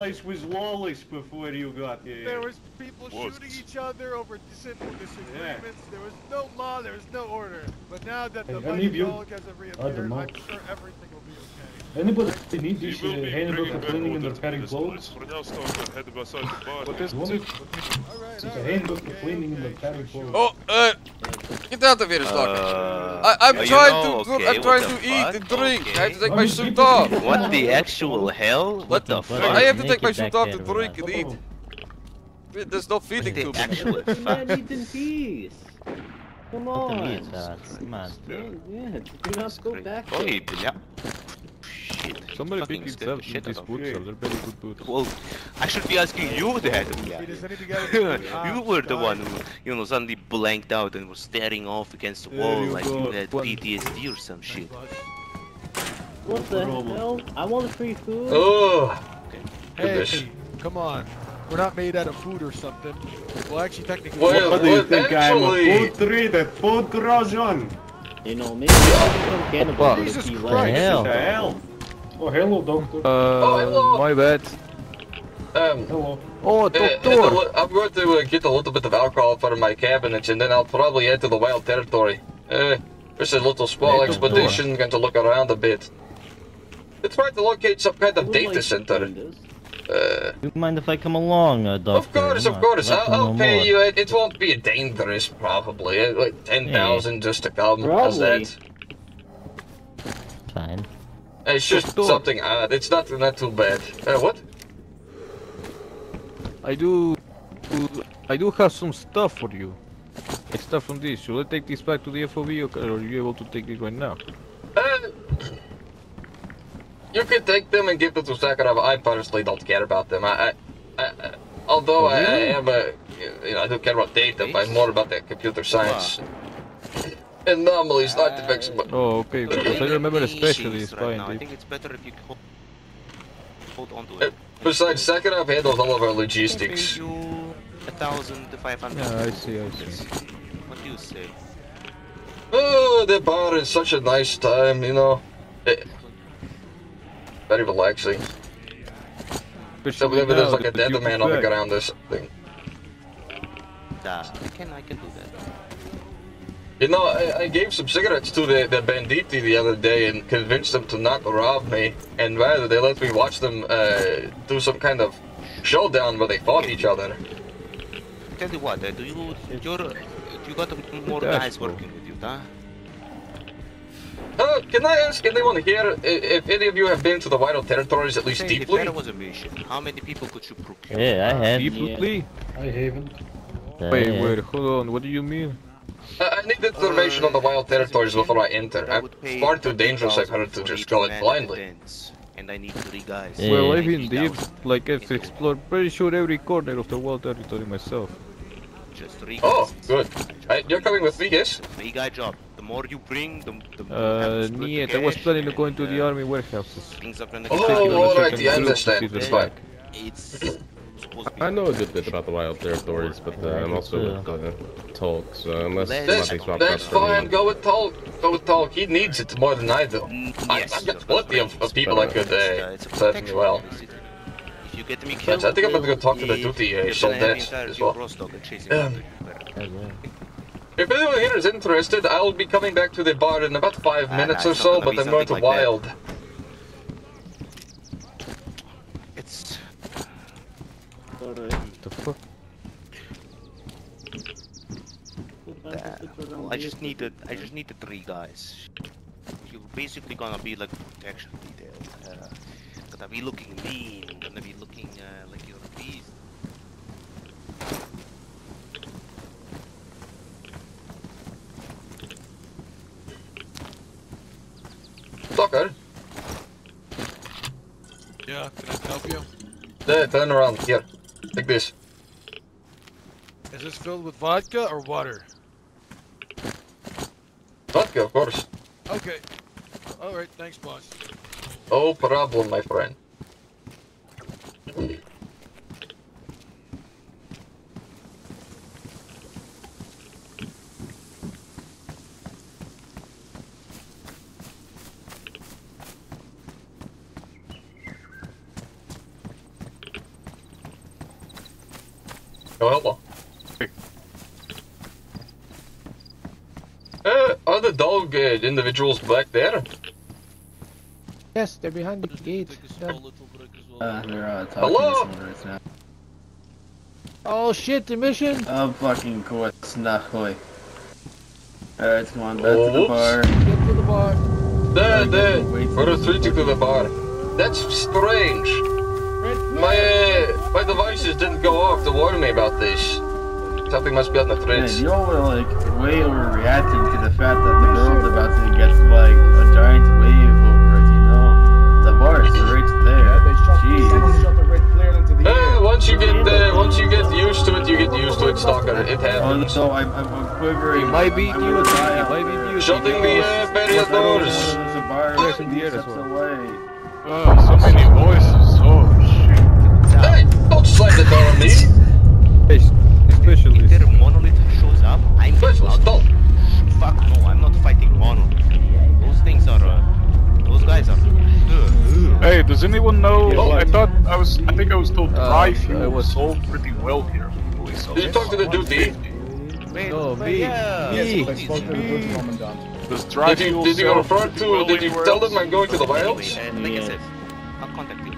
place was lawless before you got here. There was people Was. shooting each other over simple disagreements. There was no law. There was no order. But now that the Hey, any you dog has reappeared, I'm monk. sure everything will be okay. Anybody need You this will uh, be handbook for cleaning and repairing clothes? For now, start head beside the bar. What is this? it? All right, It's all a right, handbook for okay, cleaning and okay, repairing clothes. Oh, uh, get out of here, Stalker. Uh, I, I'm you trying know, to, okay, I'm trying the to eat and drink. I have to take my suit off. What the actual hell? What the What the fuck? fuck? I have to take my back suit off to drink and eat. There's no What feeding the to me. actual Man, fuck? Eat in peace. Come What the on. meat, uh, come on. Yeah, yeah, do not go back. Oh, there. yeah. Shit. Somebody Fucking pick himself the shit these boots me. are, they're very good boots. Well, I should be asking you that. Yeah. anybody got any- you Ah, were the one who, you know, suddenly blanked out and was staring off against the wall you like go, you had. PTSD or some shit. What the hell? I want free food. Oh, Hey, come on. We're not made out of food or something. Well, actually, technically, Well, What do you well, think I'm a actually- food trader? Food Trojan? You know, maybe some cannibal Fuck. with a Jesus Christ. left. What hell? the hell? oh, hello, doctor. Uh, hello. my bad. um, Hello. Oh, uh, doctor! I'm going to uh, get a little bit of alcohol for my cabinet, and then I'll probably head to the wild territory. Uh, just a little small Hey, expedition, going to look around a bit. To try to locate some kind of would data like center. Doing. Uh, You mind if I come along, uh, doctor? of course, of course. I'd like I'll, I'll pay more. you. It, it won't be dangerous, probably. Uh, Like ten thousand just to come. How's that? Fine. It's just Doctor. something odd. It's not not too bad. Uh, what? I do... I do have some stuff for you. Like stuff from this. Should I take this back to the FOB or or are you able to take it right now? Uh, you can take them and give them to Sakharov. I personally don't care about them. I, I, I I- although I, I really? am a, you know, I do care about data, but I'm more about the computer science. Anomalies, artifacts, but Oh, okay, because I remember especially Issues right now. I think it's better if you hold, hold on to uh, it. besides, Sakharov handles all of our logistics. you a thousand to five hundred. Yeah, I see, I see. What do you say? Oh, the bar is such a nice time, you know. Eh, very relaxing. So Especially there's like a dead man on the ground or something. Nah, I can, I can do that. You know, I, I gave some cigarettes to the, the banditti the other day and convinced them to not rob me. And rather, they let me watch them uh, do some kind of showdown where they fought each other. Tell you what, uh, do you, you're, you got more That's guys working with you, huh? Uh, can I ask anyone here i- if any of you have been to the Wild Territories at least Say, if deeply? there was a mission, how many people could you procure? Yeah, I have. Deeply? I haven't. Uh, Wait, yeah. wait, hold on. What do you mean? Uh, I need information on the Wild Territories before I enter. I I'm far too dangerous, I've 30,000 heard, to just each go in man blindly. And I need three guys. Yeah. Well, I've Like been deep, like I've explored pretty sure every corner of the wild territory myself. Just three Oh, guys. good. I just Uh, need you're coming with me, yes? Three guy job. The more you bring, the, the more Uh, have to split niet, I was cash planning to go and, into the uh, army warehouses. Things are gonna Oh, get on a alright, yeah, I understand. It's back. It's supposed to be. I know a good bit about the wild territories, but uh, I'm also with uh, Tolk, so unless That's- That's, something swapped that's out me- fine. Go with Talk. Go with Talk. He needs it more than I do. Mm, I, yes, I've got plenty of, of people I could uh, uh, serve me well. If you get me But I think I'm gonna go talk to the duty uh, you're gonna have the soldat entire as well. Rostock and chase Um, after you. Yeah, yeah. If anyone here is interested, I'll be coming back to the bar in about five Ah, minutes nah, or so, but I'm going to something like that. Wild. It's Alright. The fuck? uh, I just need the I just need the three guys. You're basically gonna be like protection detail. Uh, gonna be looking mean. Gonna be looking uh, like you're a beast. Stalker, Yeah, can I help you? there, turn around. Here, take this. Is this filled with vodka or water? Vodka, of course. Okay. All right, thanks, boss. No problem, my friend. Oh, hello. Uh, are the dog uh, individuals back there? Yes, they're behind the gate. Uh, they're uh, talking Hello? to someone right now. Oh shit, the mission! Oh, fucking course, nahoi. Alright, come on, back to the Oops. bar. Get to the bar. There, there. We're retreating to the bar. That's strange. My devices didn't go off to warn me about this. Something must be on the Man, threads. y'all were like way overreacting to the fact that the world's about to get like a giant wave over it, you know? The bar is right there. Jeez. Once you get uh, once you get used to it, you get used to it, stalker. It Oh, happens. so I'm, I'm, I'm quivering. It might be I'm beauty. gonna die. It might be beauty. Shutting the uh, barrier doors. There's a bar Yes, in the air as well. away. Oh, so many voices. Oh, shit. Hey, don't the door on me. Especially. If there a monolith shows up, I'm Specialist, allowed don't. to- Fuck no, I'm not fighting monolith. Those things are, uh, those guys are. Ugh. Hey, does anyone know? Oh, I thought I was. I think I was told Uh, dry I was- was sold pretty well here. So Did you talk to the duty? Man, No, but me. yeah. Me. Does dry Did you fuel did you refer to? well Did you tell them I'm going to the wilds? uh, like I said, I'll contact you.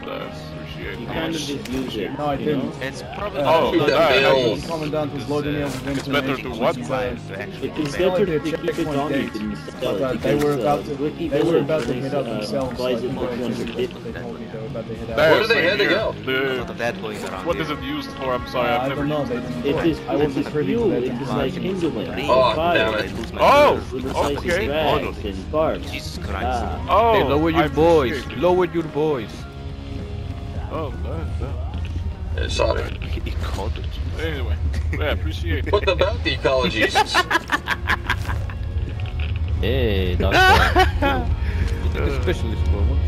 Kind of just use it. No, I you didn't. know? It's probably Oh, Shoot that that- bill. The commandant was loading me up with It's better to information. what? Uh, to actually It is better They to keep it checkpoint on date. than But sell uh, it they were about uh, to, Wiki they were about to hit out uh, themselves. buys like, it for uh, 250. They told me they were about to hit out. There, Where are they here. out? A The- lot of that going around what here. is it used for? I'm sorry, Uh, I've I never don't know. used They it. didn't. It is, I it wasn't is privy fuel, it is like information. kindling, Oh, damn it. Oh, nerve. with the size of okay. rags. Jesus Christ. Oh, lower your voice. Lower your voice. Oh, that, that. Uh, sorry. He. Anyway, yeah, appreciate it. What about the ecologists? Hey, doctor. The specialist for what?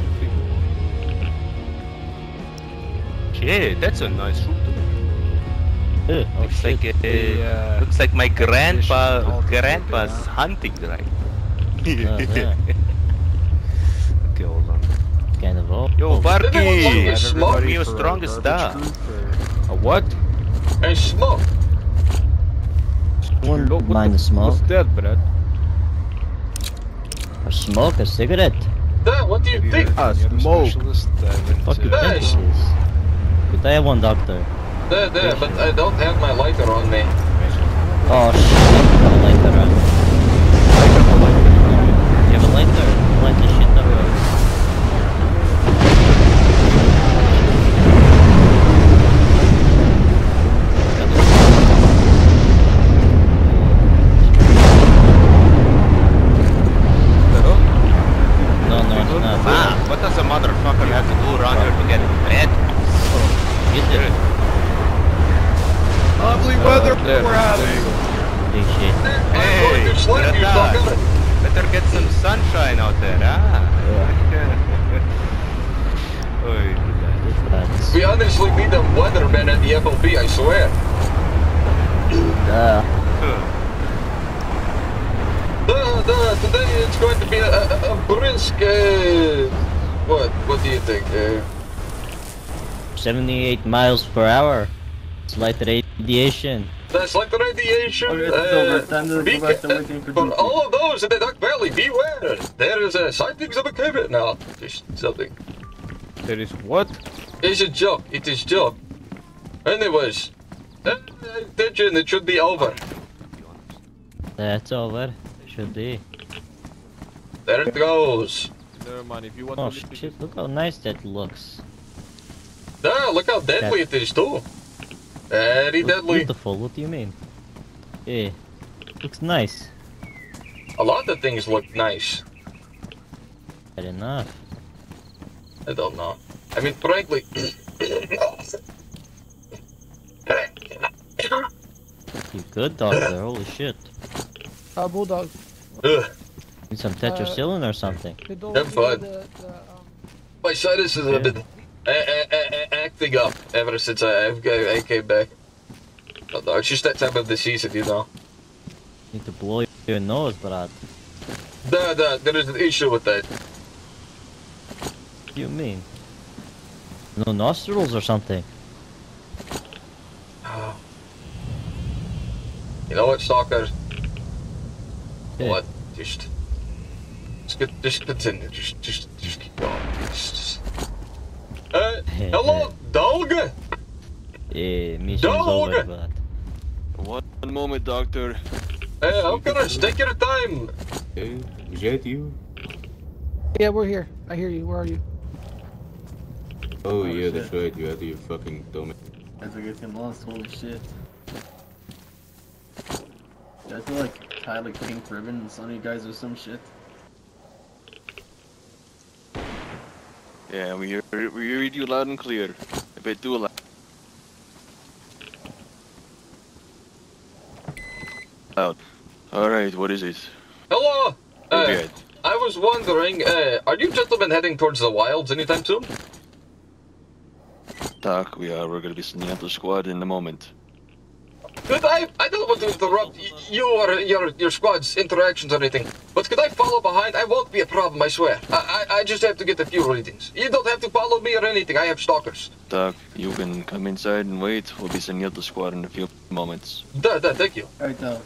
Shit, that's a nice route. Oh Looks shit. like uh, looks like my grandpa grandpa's hunting right. Uh, yeah. Okay, hold on. Kind of old. Yo, Everyone wants Barky! to smoke Me your strongest star. A what? and smoke. Wouldn't What- what mind the- the smoke. What's that, Brad? A smoke, a cigarette. Dad, what do you think? Ah, smoke. Fuck you think Nice. it is? Could I have one, doctor? There, there, but I don't have my lighter on me. Oh shit, a lighter. uh. 78 miles per hour. It's light radiation. that's like the radiation. Okay, it's over. Uh, be, go back to waiting for for all of those in the Dark Valley, beware. There is a sightings of a cave now. Just something. There is what? It's a joke. It is joke. Anyways, uh, attention, it should be over. That's over. Should be. There it goes. Never mind. If you want Oh to shit, look how nice that looks. Ah, look how deadly it is too. Very Looks deadly. beautiful, what do you mean? Yeah. Looks nice. A lot of things look nice. Fair enough. I don't know. I mean, frankly. You good, doctor? Holy shit. Uh, Bulldog. Ugh, Need some tetracycline or something? They don't I'm fine. The, the, um, My sinus is a bit acting up ever since I, I came back. I know, it's just that time of the season, you know. Need to blow your nose, Brad. Nah, nah, there is an issue with that. What do you mean? No nostrils or something? Ah. You know what, Stalker? What? Just, just, get- just continue. Just, just, hello, dog. Yeah, mission's Dog! over, but One moment, Doctor. Hey, how can I take your time? Hey, is that you? Yeah, we're here. I hear you. Where are you? Oh, Oh, yeah, that's right. You had your fucking dumb. As I get him lost, holy shit. Yeah, I feel like tie like pink ribbons on you guys or some shit. Yeah, we hear we heard you loud and clear. A bit too loud. Loud. All right, what is it? Hello. Uh, I was wondering, uh, are you gentlemen heading towards the wilds anytime soon? Doc, we are. We're gonna be sending out the squad in a moment. Could I? I don't want to interrupt y- you or your your squad's interactions or anything, but could I follow behind? I won't be a problem, I swear. I I, I just have to get a few readings. You don't have to follow me or anything. I have stalkers. Doc, you can come inside and wait. We'll be sending out the squad in a few moments. Da, da, thank you. Alright, now.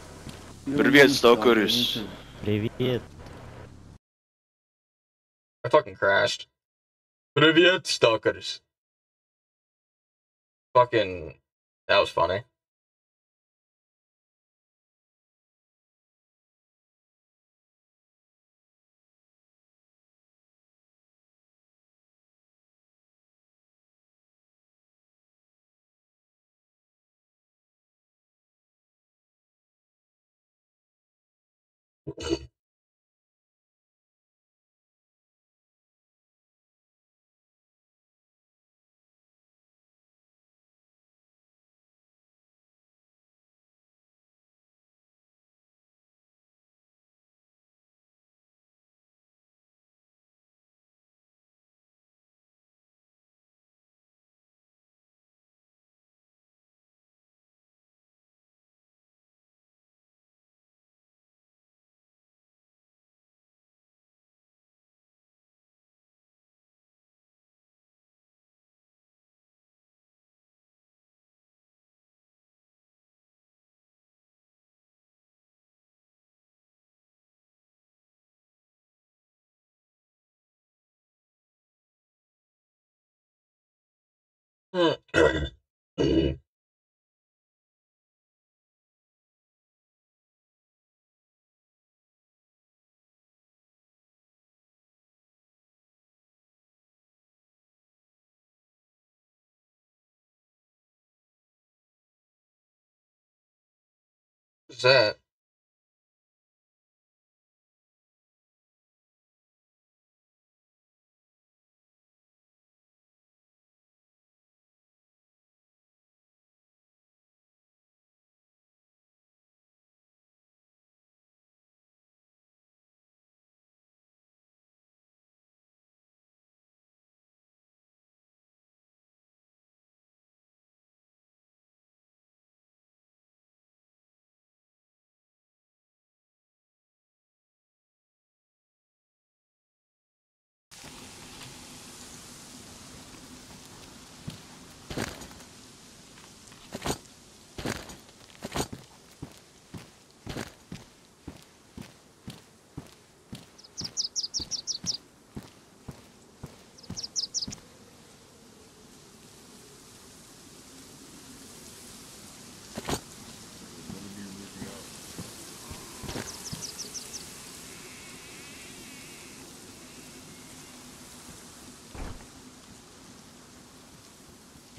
Привет, stalkers. Привет. I fucking crashed. Привет, stalkers. Fucking, that was funny. What's that?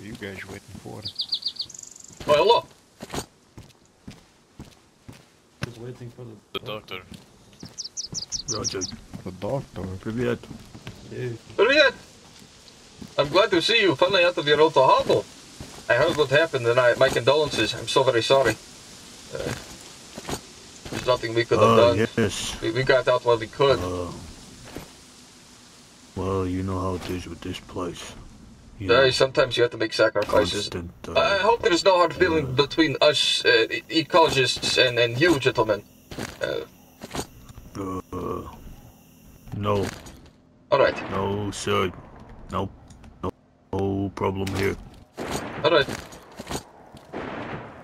you guys waiting for? Oh, hello. Just waiting for the. The doctor. Roger. The doctor. Привет. Привет. I'm glad to see you finally out of your auto hobble. I heard what happened and I, my condolences. I'm so very sorry. Uh, there's nothing we could have Oh, done. yes. We, we got out while we could. Uh, well, you know how it is with this place. You Uh, know, sometimes you have to make sacrifices. constant, uh, I hope there is no hard feeling between us uh, ecologists and, and you, gentlemen. Uh, uh, no, alright, no, sir. No, no, no problem here. alright.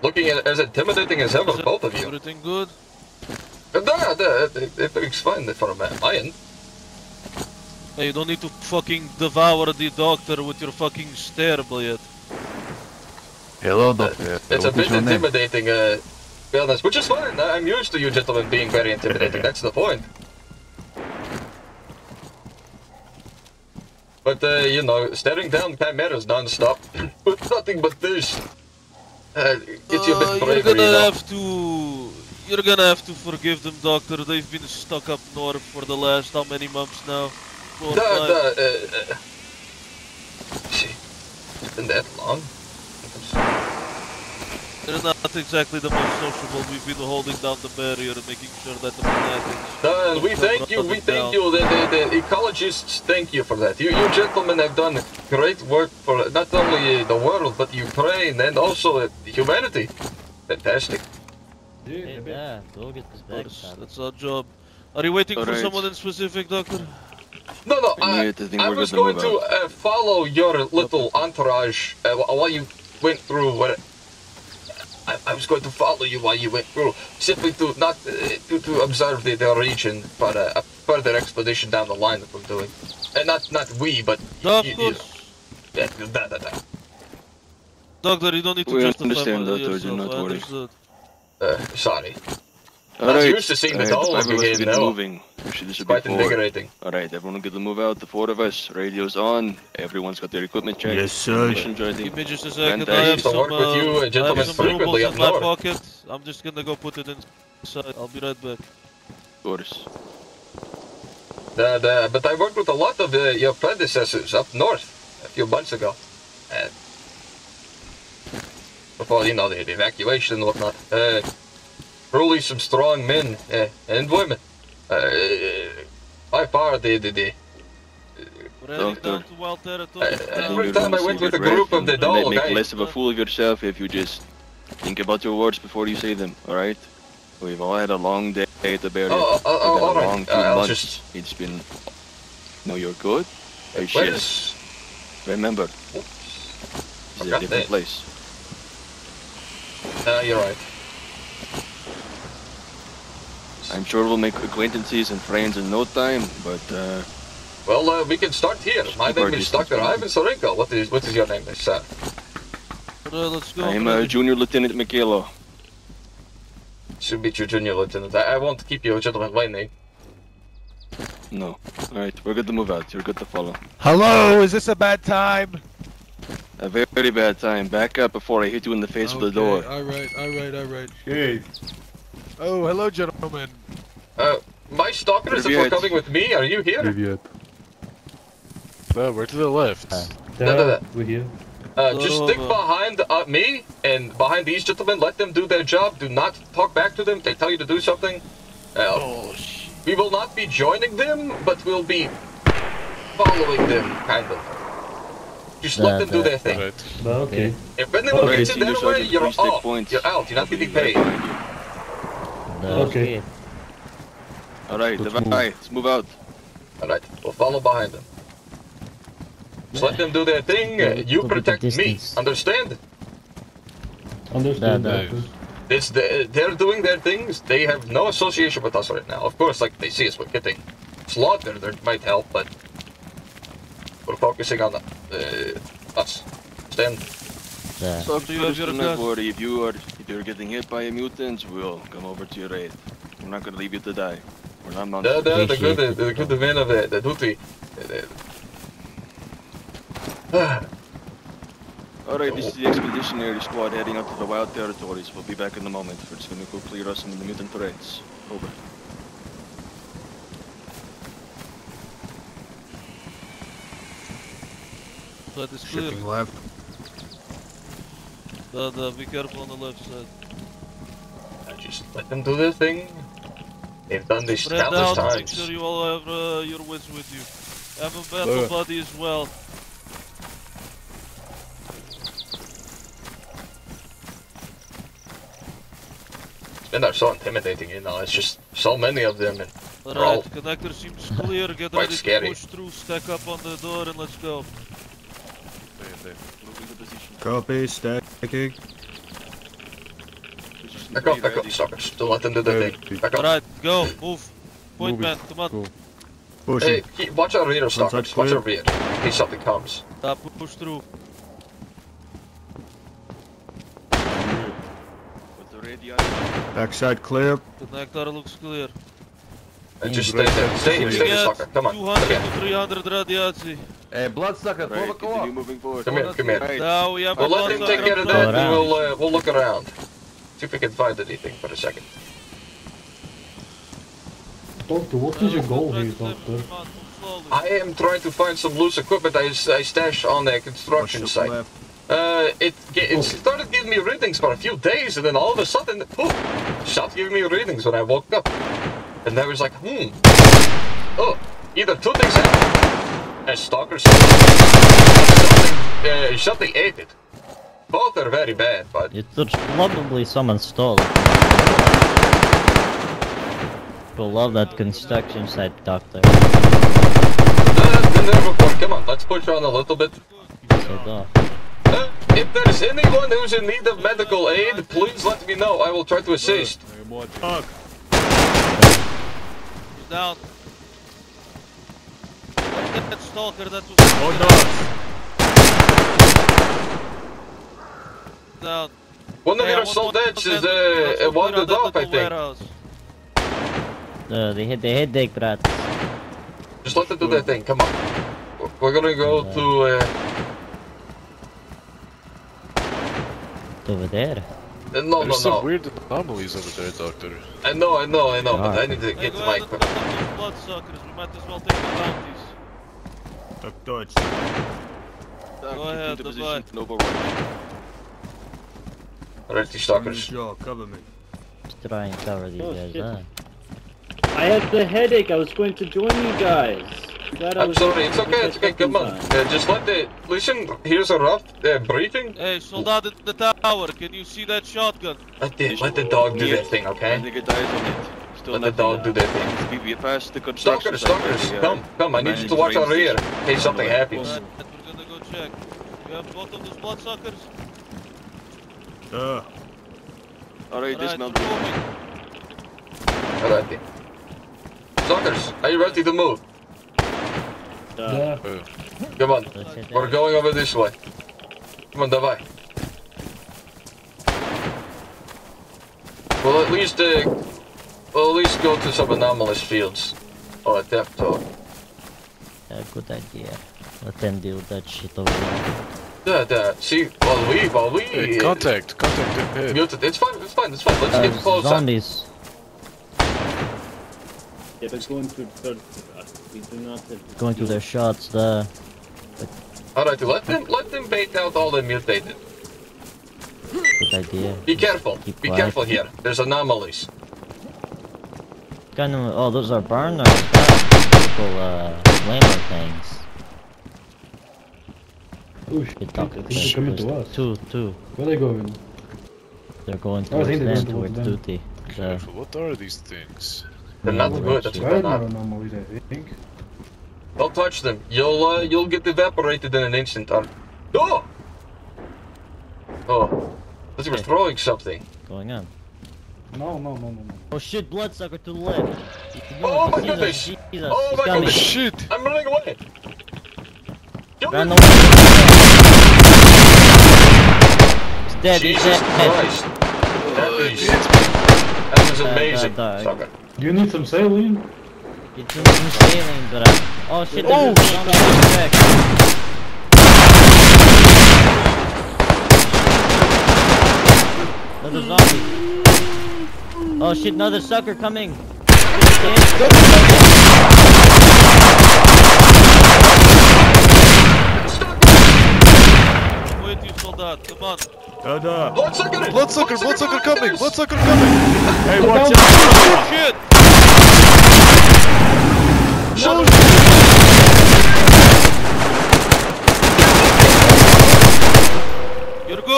looking at, as intimidating as ever, both of you. Everything good? Uh, No, no, it, it looks fine from uh, my end. Hey, you don't need to fucking devour the doctor with your fucking stare, blade. Hello, doctor. It's a bit intimidating, uh, to be honest, which is fine. I- I'm used to you gentlemen being very intimidating. That's the point. But, uh, you know, staring down chimeras non-stop with nothing but this uh, gets you a bit Uh, bravery, you're gonna you know. have to. You're gonna have to forgive them, Doctor. They've been stuck up north for the last how many months now? Four, The, five. the, uh, uh, see, it's been that long. They're not exactly the most sociable. We've been holding down the barrier, and making sure that the fanatics. Uh, we thank you, we thank down. you, the, the, the ecologists thank you for that. You, you gentlemen have done great work for not only the world, but Ukraine and also uh, humanity. Fantastic. Hey, yeah, go get this bag. That's, that's our job. Are you waiting for Alright. someone in specific, Doctor? No, no, I, I think I we're was going to uh, follow your little entourage uh, while you went through what. I, I was going to follow you while you went through, simply to not uh, to, to observe the, the region for uh, a further expedition down the line that we're doing. And not not we, but No, of you, you know. Yeah, da, da, da. Doctor, you don't need to We justify understand, my- Doctor, do not worry. Uh, sorry. Alright, used to seeing the alright, doll five of us again, get no. moving. Actually, this should Quite be four. invigorating. Alright, everyone get to move out. The four of us. Radio's on. Everyone's got their equipment checked. Yes, sir. Mission's ready. Give me just a second. I Fantastic. have to some, work with uh, you, uh, I have some frequently rubles in my north. pocket. I'm just gonna go put it inside. I'll be right back. Of course. The, the, but I worked with a lot of uh, your predecessors up north a few months ago. Uh, before, you know, the, the evacuation and whatnot. Uh, truly some strong men uh, and women. Uh, by far, the, the, the, We're heading down to wild territory. Now. every time I went with a group of the Make- Make less of a fool of yourself if you just think about your words before you say them, alright? We've all had a long day at the barrier. Oh, oh, oh, We've had all a right. long two Uh, I'll months. just- It's been... No, you're good? Hey, Where shit. is- Remember, Oops. it's a different that. place. Uh, you're right. I'm sure we'll make acquaintances and friends in no time, but uh, Well, uh, we can start here. My name is distance, Dr. please. Ivan Cerenko. What is, what is your name, sir? Uh, let's go. I'm uh, Junior Lieutenant Michaelo. Should be your junior lieutenant. I, I won't keep you, gentlemen, waiting. No. Alright, we're good to move out. You're good to follow. Hello, is this a bad time? A very, very bad time. Back up before I hit you in the face with the door. Alright, alright, alright. Hey, Oh, hello, gentlemen. Uh, my stalkers that were Привет. coming with me, are you here? Привет. No, we're to the left. No, no, no. with you. Uh, just No, stick no. behind uh, me and behind these gentlemen. Let them do their job. Do not talk back to them. They tell you to do something. Uh, Oh, shit. we will not be joining them, but we'll be following them, kind of. Just let That- them do their that- thing. Alright. Well, okay. If anyone Okay, gets in senior their way, sergeant, you're please take off. points. You're out. You're not I'll be getting right paid. behind. Okay. Alright, Let's move. Let's move out. All right, we'll follow behind them. Just let them do their thing. Yeah, uh, you look at the protect me. understand? Understand? Understood. That- It's the, they're doing their things. They have no association with us right now. Of course, like they see us, we're getting slaughtered. That might help, but we're focusing on uh, us. Stand. Yeah. So Do you have your do not worry. If you are if you're getting hit by a mutant, we'll come over to your aid. We're not gonna leave you to die. We're not The, monsters. the, the good, Appreciate the, it. good men of the, the duty. Uh, Alright, this is the expeditionary squad heading out to the wild territories. We'll be back in a moment. We're just gonna go clear us some of the mutant threats. Over. That is clear. Shipping left. The, be careful on the left side. I just let them do their thing. They've done this Spread countless out, make times. sure you all have uh, your wits with you. Have a battle Alright. buddy as well. And they're so intimidating, you know. It's just so many of them, and they're all Alright, connector seems clear. Get Quite ready scary. to push through, stack up on the door, and let's go. There, there. Move into position. Copy, stacking. Back up, back up, suckers. Don't let them do their thing. Back up. Alright, go, move. Point man, come on. Push. Hey, keep, watch our rear, Front stalkers. side Watch our rear. In case something comes. Uh, push through. With the radio. Backside clear. Connector looks clear. And just stay there. Stay here, stay here, sucker. Come on. 200 Okay. to 300 radiacji. Hey, bloodsucker, Right, pull the continue co moving forward. Come here, come here. Now we have We'll let him take care of that, and we'll, uh, we'll look around. See if we can find anything for a second. Doctor, what is your goal here, Doctor? I am trying to find some loose equipment I, I stashed on the construction site. Uh, it ge- it started giving me readings for a few days, and then all of a sudden, poof, stopped giving me readings when I woke up. And I was like, hmm. Oh, either two things happened. A stalker something, uh, something ate it. Both are very bad, but It's there's probably some installed. People love that construction site, Doctor. uh, been there. Come on, let's push on a little bit. Uh, if there's anyone who's in need of medical aid, please let me know. I will try to assist. He's down. Where's that stalker that was down. One of your soldiers one is of uh, go wounded up, I little think. warehouse. uh, the head, the headache rat. Just let them do their thing. Come on. We're gonna go to. Uh, Over there. uh, no, no, There's some no. weird anomalies over there, Doctor. I know, I know, I know, but I need to get to my equipment. pick up. We might as well take the bounties. Dutch. Go ahead, Keep the давай. position. No overwatch. Alrighty, stalkers. cover me. Just try and cover these Oh, guys, shit. huh? I had the headache. I was going to join you guys. Glad I I'm was sorry, it's able to okay, catch it's okay, up in come on. time. Uh, just let the. Listen, here's a rough uh, briefing. Hey, soldat in the tower, can you see that shotgun? Let the, let the dog do their thing, I okay? think it dies on it. Still Let the nothing. dog do their thing. We, we passed the construction Stalkers, site stalkers, where the, uh, come, come, I need you to watch our rear. In case something happens. Alright, we're gonna go check. You have both of those bloodsuckers? Uh, Alright, Alright, dismount. we're moving. Alrighty. Stalkers, are you ready to move? Yeah. Come on, Let's hit we're that. going over this way. Come on, давай. We'll at least, uh, we'll at least go to some anomalous fields. Or a depth talk. Yeah, good idea. Let them deal with that shit over there. Yeah, yeah. See, while we, while we Hey, contact, contact in head. muted, it's fine, it's fine, it's fine. Let's Uh, get closer. zombies. Yeah, they're going to third. We do not have Going through their shots, the... Alright, let them, let them bait out all the mutated. Good idea. Be careful, Keep be quiet. careful here. There's anomalies. Kind of... Oh, those are burners. Typical, uh, flamer things. Oh shit, I think they're coming to us. Two, two. Where are they going? They're going Oh, I towards think them, towards towards them. duty. So, what are these things? They're not we're good, that's actually- what they're Gardner not. anomalies, I think. Don't touch them. You'll, uh, you'll get evaporated in an instant. Or... Oh! Oh. Thought he was throwing something. going on. No, no, no, no, no. Oh shit, bloodsucker to the left. Oh my Jesus, goodness! Jesus, Oh he's my coming. goodness! Shit! I'm running away! Run away. He's dead, he's Jesus dead. Christ! That is... That was amazing. uh, uh, Sucker. Do you need some saline? He's doing some sailing, but uh, oh shit, there's a zombie on his back. Zombie. Oh shit, another sucker coming. Wait, you soldat, come on. Da-da. Bloodsucker! Bloodsucker, bloodsucker coming! Bloodsucker coming! Hey, watch out! Oh shit! Shut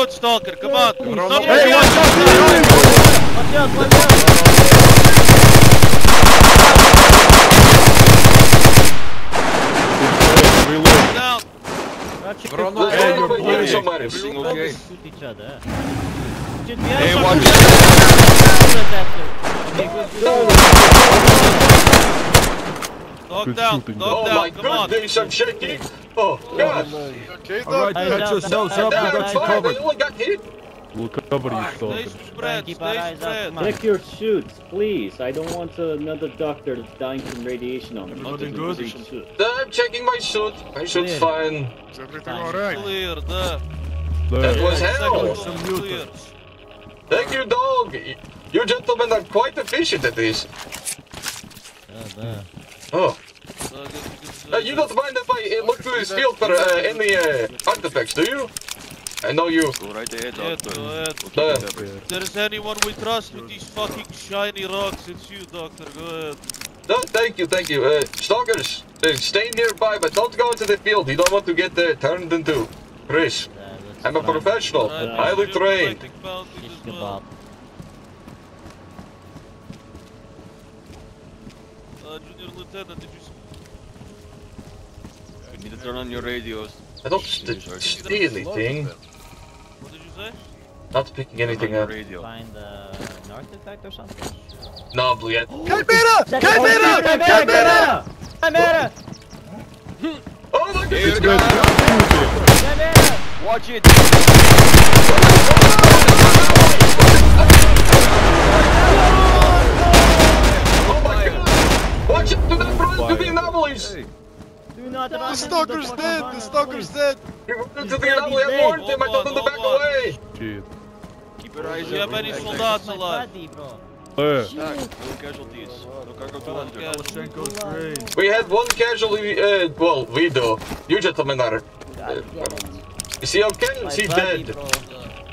up! You're good, stalker, come on. Hey, watch out! Watch out, watch out. down. Watch your Let's fire. go over here Hey, somewhere. everything Don't okay? shoot each other. shoot me Hey, watch Okay, good. Dog Good down, shooting, dog Oh my come on. I'm shaking. Oh, God. Okay, Alright, doctor. patch yourselves up, we got you covered. they got hit. We'll cover you, Stay stalker. spread, Keep our stay eyes out, spread. Check your shoots, please. I don't want another doctor dying from radiation on me. Everything good? Uh, I'm checking my suit. My suit's Clear. fine. Is everything alright? Clear, there. That was hell. Thank you, dog. You gentlemen are quite efficient at this. Oh. Dog, if you Uh, can you say don't mind if I uh, look through this field for uh, any uh, artifacts, do you? I know you. Go right ahead, Yeah, go ahead. We'll keep Uh, it covered. If there is anyone we trust with these fucking shiny rocks, it's you, Doctor. Go ahead. No, thank you, thank you. Uh, stalkers, uh, stay nearby, but don't go into the field. You don't want to get uh, turned into Chris. Yeah, I'm a fine. professional. Alright, Highly you're trained. protecting bounties Shish as well. kebab. Uh, Junior Lieutenant, need to turn on your radios. I don't st steal anything. What did you say? Not picking anything up. your radio. Find uh, an artifact or something? No, Blue yet. Chimera! Chimera! Chimera! Chimera! Oh my Here, goodness! guys. Chimera! Watch it! Oh my god! Watch it! Do not run into the anomalies! Do not run The into stalker's fucking dead. The tunnel, stalker's dead. He ran into the dead, anomaly. he's I dead. warned him. I told him to back on, away. Shit. Keep your eyes Do you have any Back, back. soldats alive? body. Where? No casualties. No cargo to Okay. under. We had one casualty. Uh, well, we do. You gentlemen are. God damn it. Is he okay? My he dead? bro.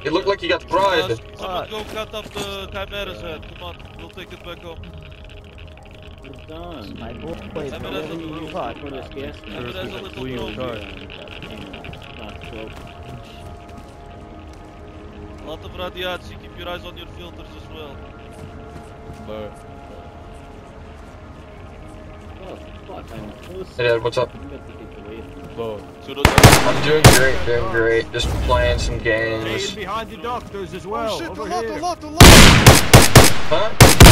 It looked like he got Uh, fried. someone go cut up the Chimera's head. Come on, we'll take it back home. It's done. My boy, Chimera's bro. on the roof. Fuck, For this bro. gas Chimera's a little Clean trophy. car. Not so. Lot of radiation. Keep your eyes on your filters as well. Where? Oh, I'm. Hey, Dad, what's up? I'm gonna take it away from Whoa. To the doctor. I'm doing great, doing great. Just playing some games. behind the doctors as Oh shit, the lot, the lot, the lot. Huh?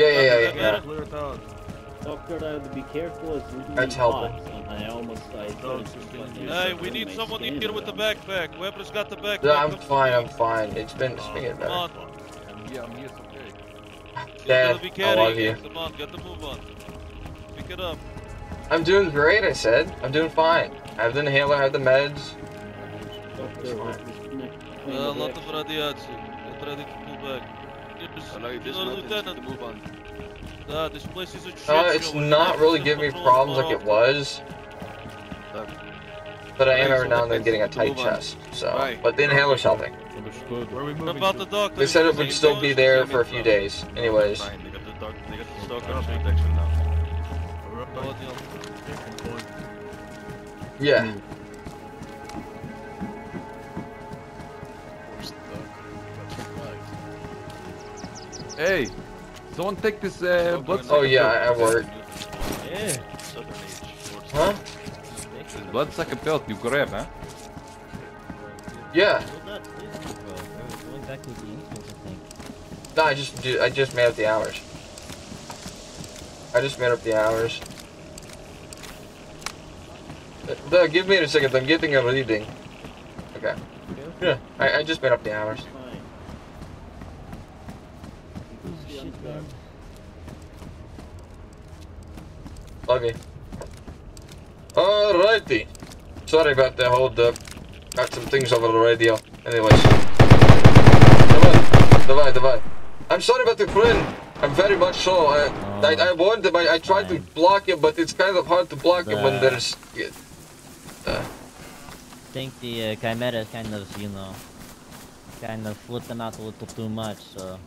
Yeah, yeah, yeah, yeah. yeah. Clear it out. Doctor, I have to be careful. It's really That's hot. helpful. And I almost I started to fucking Hey, we suck need my someone skin here with the out. backpack. Whoever's got the backpack. Yeah, I'm fine, I'm fine. It's been, it's been getting Come on. better. Yeah, I'm here, it's okay. Dad, gonna I love you. Come on, get the move on. Pick it up. I'm doing great, I said. I'm doing fine. I have the inhaler, I have the meds. Doctor, what is next? Uh, a lot of radiation. Get ready to pull back. Here's- I like this General mountain. Lieutenant. To move on. Uh, this place is a shit Uh, it's show. Not really some giving me problems like it was. But I am every now and then getting a tight chest. So, but the inhaler's helping. Understood. Where are we What moving about the doctor? They said it would still be there for a few days. Anyways. Fine, Hey, someone take this uh, blood Oh yeah, I, at work. Yeah. Huh? This blood sucker belt you grab, huh? Yeah. Hold that, please, bro. We're going back to the Eagles, I. No, I just do, I just made up the hours. I just made up the hours. Uh, Doug, give me a second. I'm getting a reading. Okay. Yeah, I, I just made up the hours. Fine. Shit, man. Love you. Alrighty. Sorry about the hold up. Got some things over the radio. Anyways. Давай, давай, давай. I'm sorry about the friend. I'm very much so. I, I, I warned him. I, I tried to block him, but it's kind of hard to block him when Uh. there's. Uh, I think the uh, Chimera kind of, you know, kind of flipping out a little too much, so.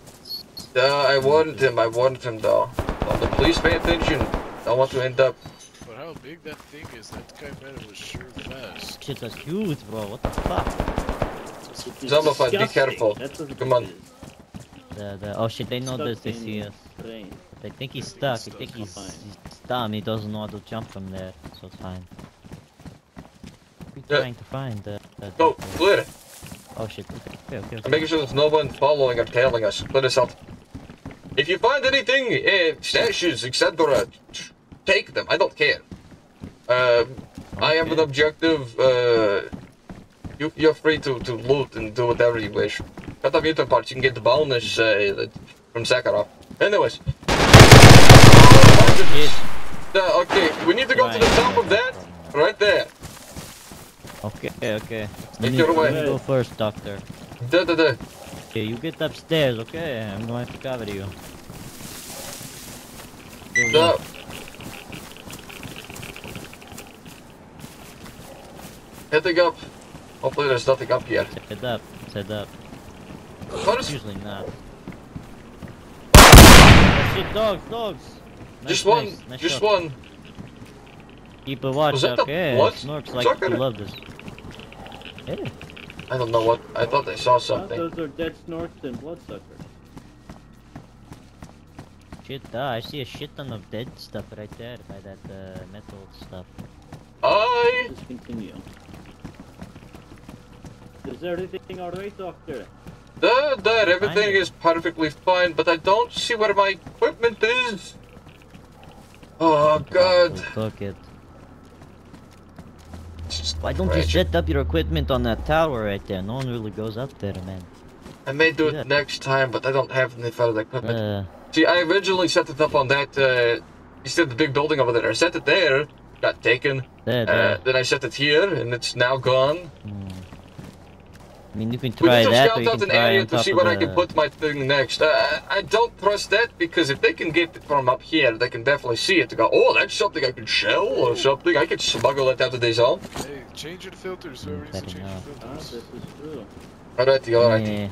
uh, I warned him. I warned him though. Well, the police pay attention. I want to end up. But how big that thing is, that chimera was sure fast. Shit that's huge, bro. What the fuck? Zombified, be disgusting. careful. That's what Come on. The, the, oh shit, they know Stuck this, they in see us. train. They think he's stuck, they think he's, he's dumb, he doesn't know how to jump from there, so it's fine. We're Yeah. trying to find the... the Go, clear it. Oh shit, okay, okay, okay. I'm making sure there's no one following or tailing us. Clear this out. If you find anything, uh, statues, etc., take them. I don't care. Uh, I have an objective. Uh, you, you're free to, to loot and do whatever you wish. Got a mutant parts, you can get the bonus uh, from Sakharov. Anyways. Uh, okay, we need to go to the top of that. Right there. Okay, okay. Make You your need- way. you go first, doctor. Da da da. Okay, you get upstairs, okay? I'm going to cover you. Go, go. Heading up. Hopefully there's nothing up here. Head up, head up. What is- Usually not. Oh, shit, dogs, dogs! Nice, Just one. nice, just shot. one. Keep a watch, okay? blood Snorks like to love this. Yeah. I don't know what. I thought I saw Ah, something. those are dead snorks and bloodsuckers. Shit, uh, I see a shit ton of dead stuff right there by that uh, metal stuff. I. Just continue. Is everything alright, Doctor? Da, da, everything is perfectly fine, but I don't see where my equipment is. Oh god. Took it. Why don't you set up your equipment on that tower right there? No one really goes up there, man. I may do it next time, but I don't have any further equipment. Uh, See, I originally set it up on that, uh, you said the big building over there. I set it there, got taken. there, Uh, then I set it here, and it's now gone. I mean, you can We try need to that, or scout you out can an area to see of where I can put my thing next. Uh, I don't trust that because if they can get it from up here, they can definitely see it to go, oh, that's something I can sell or something. I could smuggle it out of the zone. Hey, change your filters. Whoever needs to change your filters. This is true. Alrighty, alrighty. Yeah.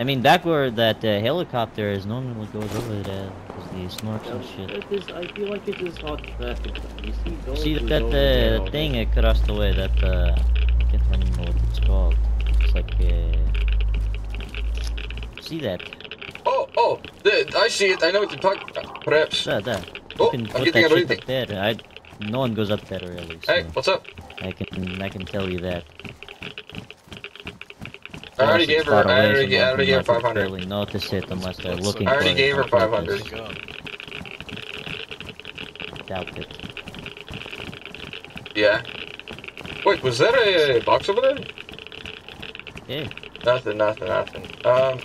I mean, back where that uh, helicopter is, normally goes over there because the snorks and shit. It is, I feel like it is hot traffic. You see See that over uh, thing across the way? That uh, I can't remember what it's called. It's like uh, see that? Oh, oh, the, I see it. I know what you're talking about. Perhaps. There, there. You Oh, can I'm put getting that shit up there. I, no one goes up there really. So Hey, what's up? I can I can tell you that. I already gave her- I already so I already gave her might 500. barely notice it unless they're What's looking I already for gave her it 500. Doubt it. Yeah. Wait, was that a box over there? Yeah. Nothing, nothing, nothing. Um,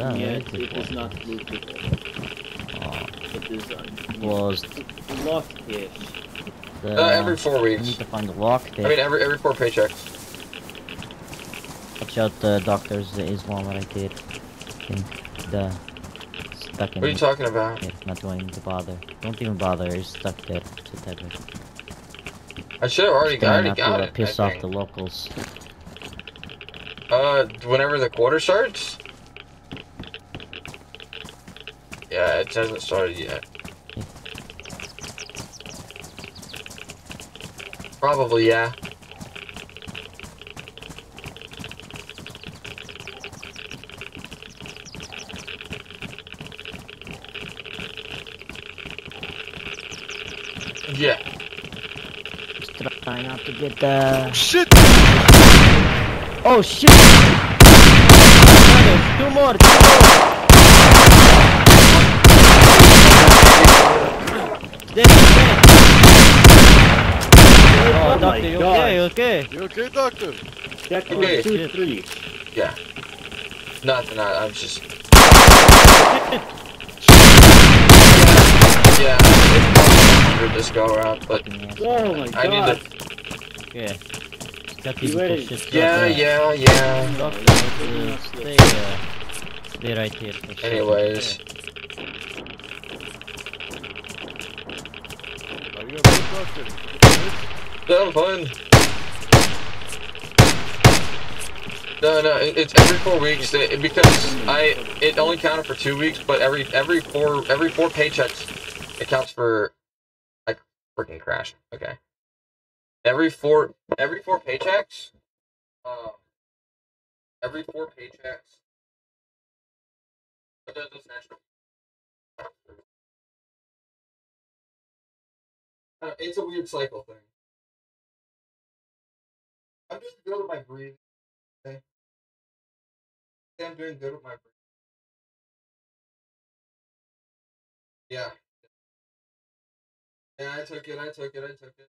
Ah, yeah, where is it is not Bluetooth. It is uh, Closed. locked cache. The, Uh, every four weeks. I weeks. need to find the lock I mean, every every four paychecks. Watch out, the doctor's the Islam right there. Think the stuck in. What are you it. talking about? Yeah, not going to bother. Don't even bother. He's stuck there. Sit. I should have already, I Trying already not got uh, it. piss off think. the locals. Uh, whenever the quarter starts. Yeah, it hasn't started yet. Probably, yeah. Yeah. Just try not to get the. Shit! Oh shit! Two more. Two more. Dead, dead. Oh, Oh doctor, you God. okay? You okay? You okay, doctor? Check Okay. one, two, three. Yeah. Nothing, not, I'm just. Yeah, it's for this go around, but Oh my I need to. Yeah. Got these You little ready? shits Yeah, yeah, yeah. Doctor, uh, stay, uh, stay right here. for a second. Anyways, Are you okay, doctor? no, I'm fine. No, no, it, it's every four weeks uh, because I it only counted for two weeks, but every every four every four paychecks it counts for like freaking crashed. Okay, every four every four paychecks, um, every four paychecks But that- that's natural. Uh, it's a weird cycle thing. I'm doing good with my breathing. Okay. I'm doing good with my breathing. Yeah. Yeah, I took it, I took it, I took it.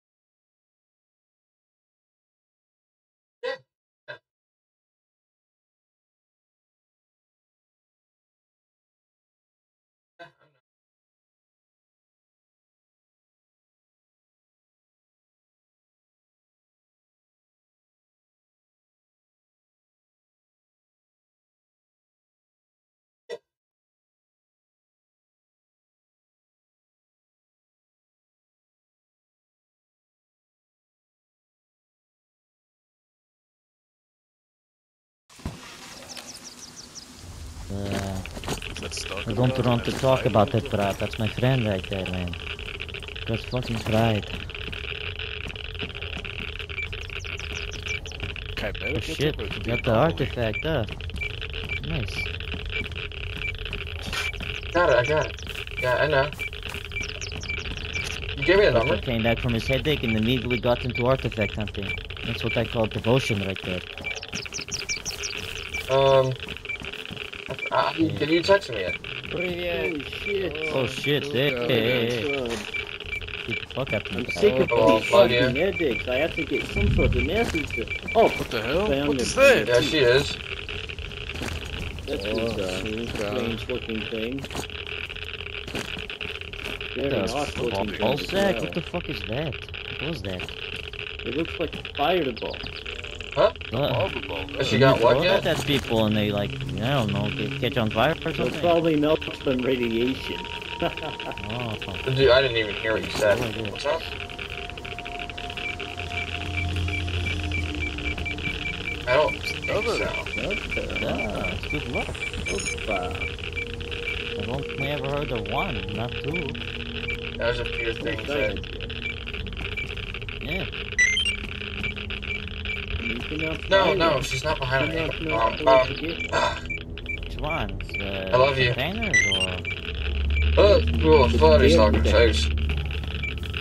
I don't want to talk about that, Brad. That's my friend right there, man. That's fucking pride. Chimera Oh get shit, them or got the normally? artifact, huh? Nice. Got it, I got it. Yeah, I know. You gave me a number? Buster came back from his headache and immediately got into artifact hunting. That's what I call devotion right there. Um. Uh, can you text me it? Holy shit. Oh shit, hey, God, hey, hey, hey. God. Get the fuck up I'm sick of Oh, these fuck yeah. fucking headaches. I have to get some sort of message to. Oh, What the hell? found What it. is that? Yeah, she is. That's Oh, his, uh, strange looking thing. Very That's odd looking ball sack? well. What the fuck is that? What was that? It looks like a fireball. Huh? Uh, Has she got what throw yet? that people and they like, I don't know, get, catch on fire or It something? probably melts from radiation. Oh, Dude, I didn't even hear what you said. Oh, I. What's up? I don't think so. yeah, it's good luck. I've only ever heard of one, not two. There's a few things that. Yeah. No, no, she's not behind me. Um, um, ah, Which ones? Uh, I love you. Containers or? uh, cool, Florida Stalker's house.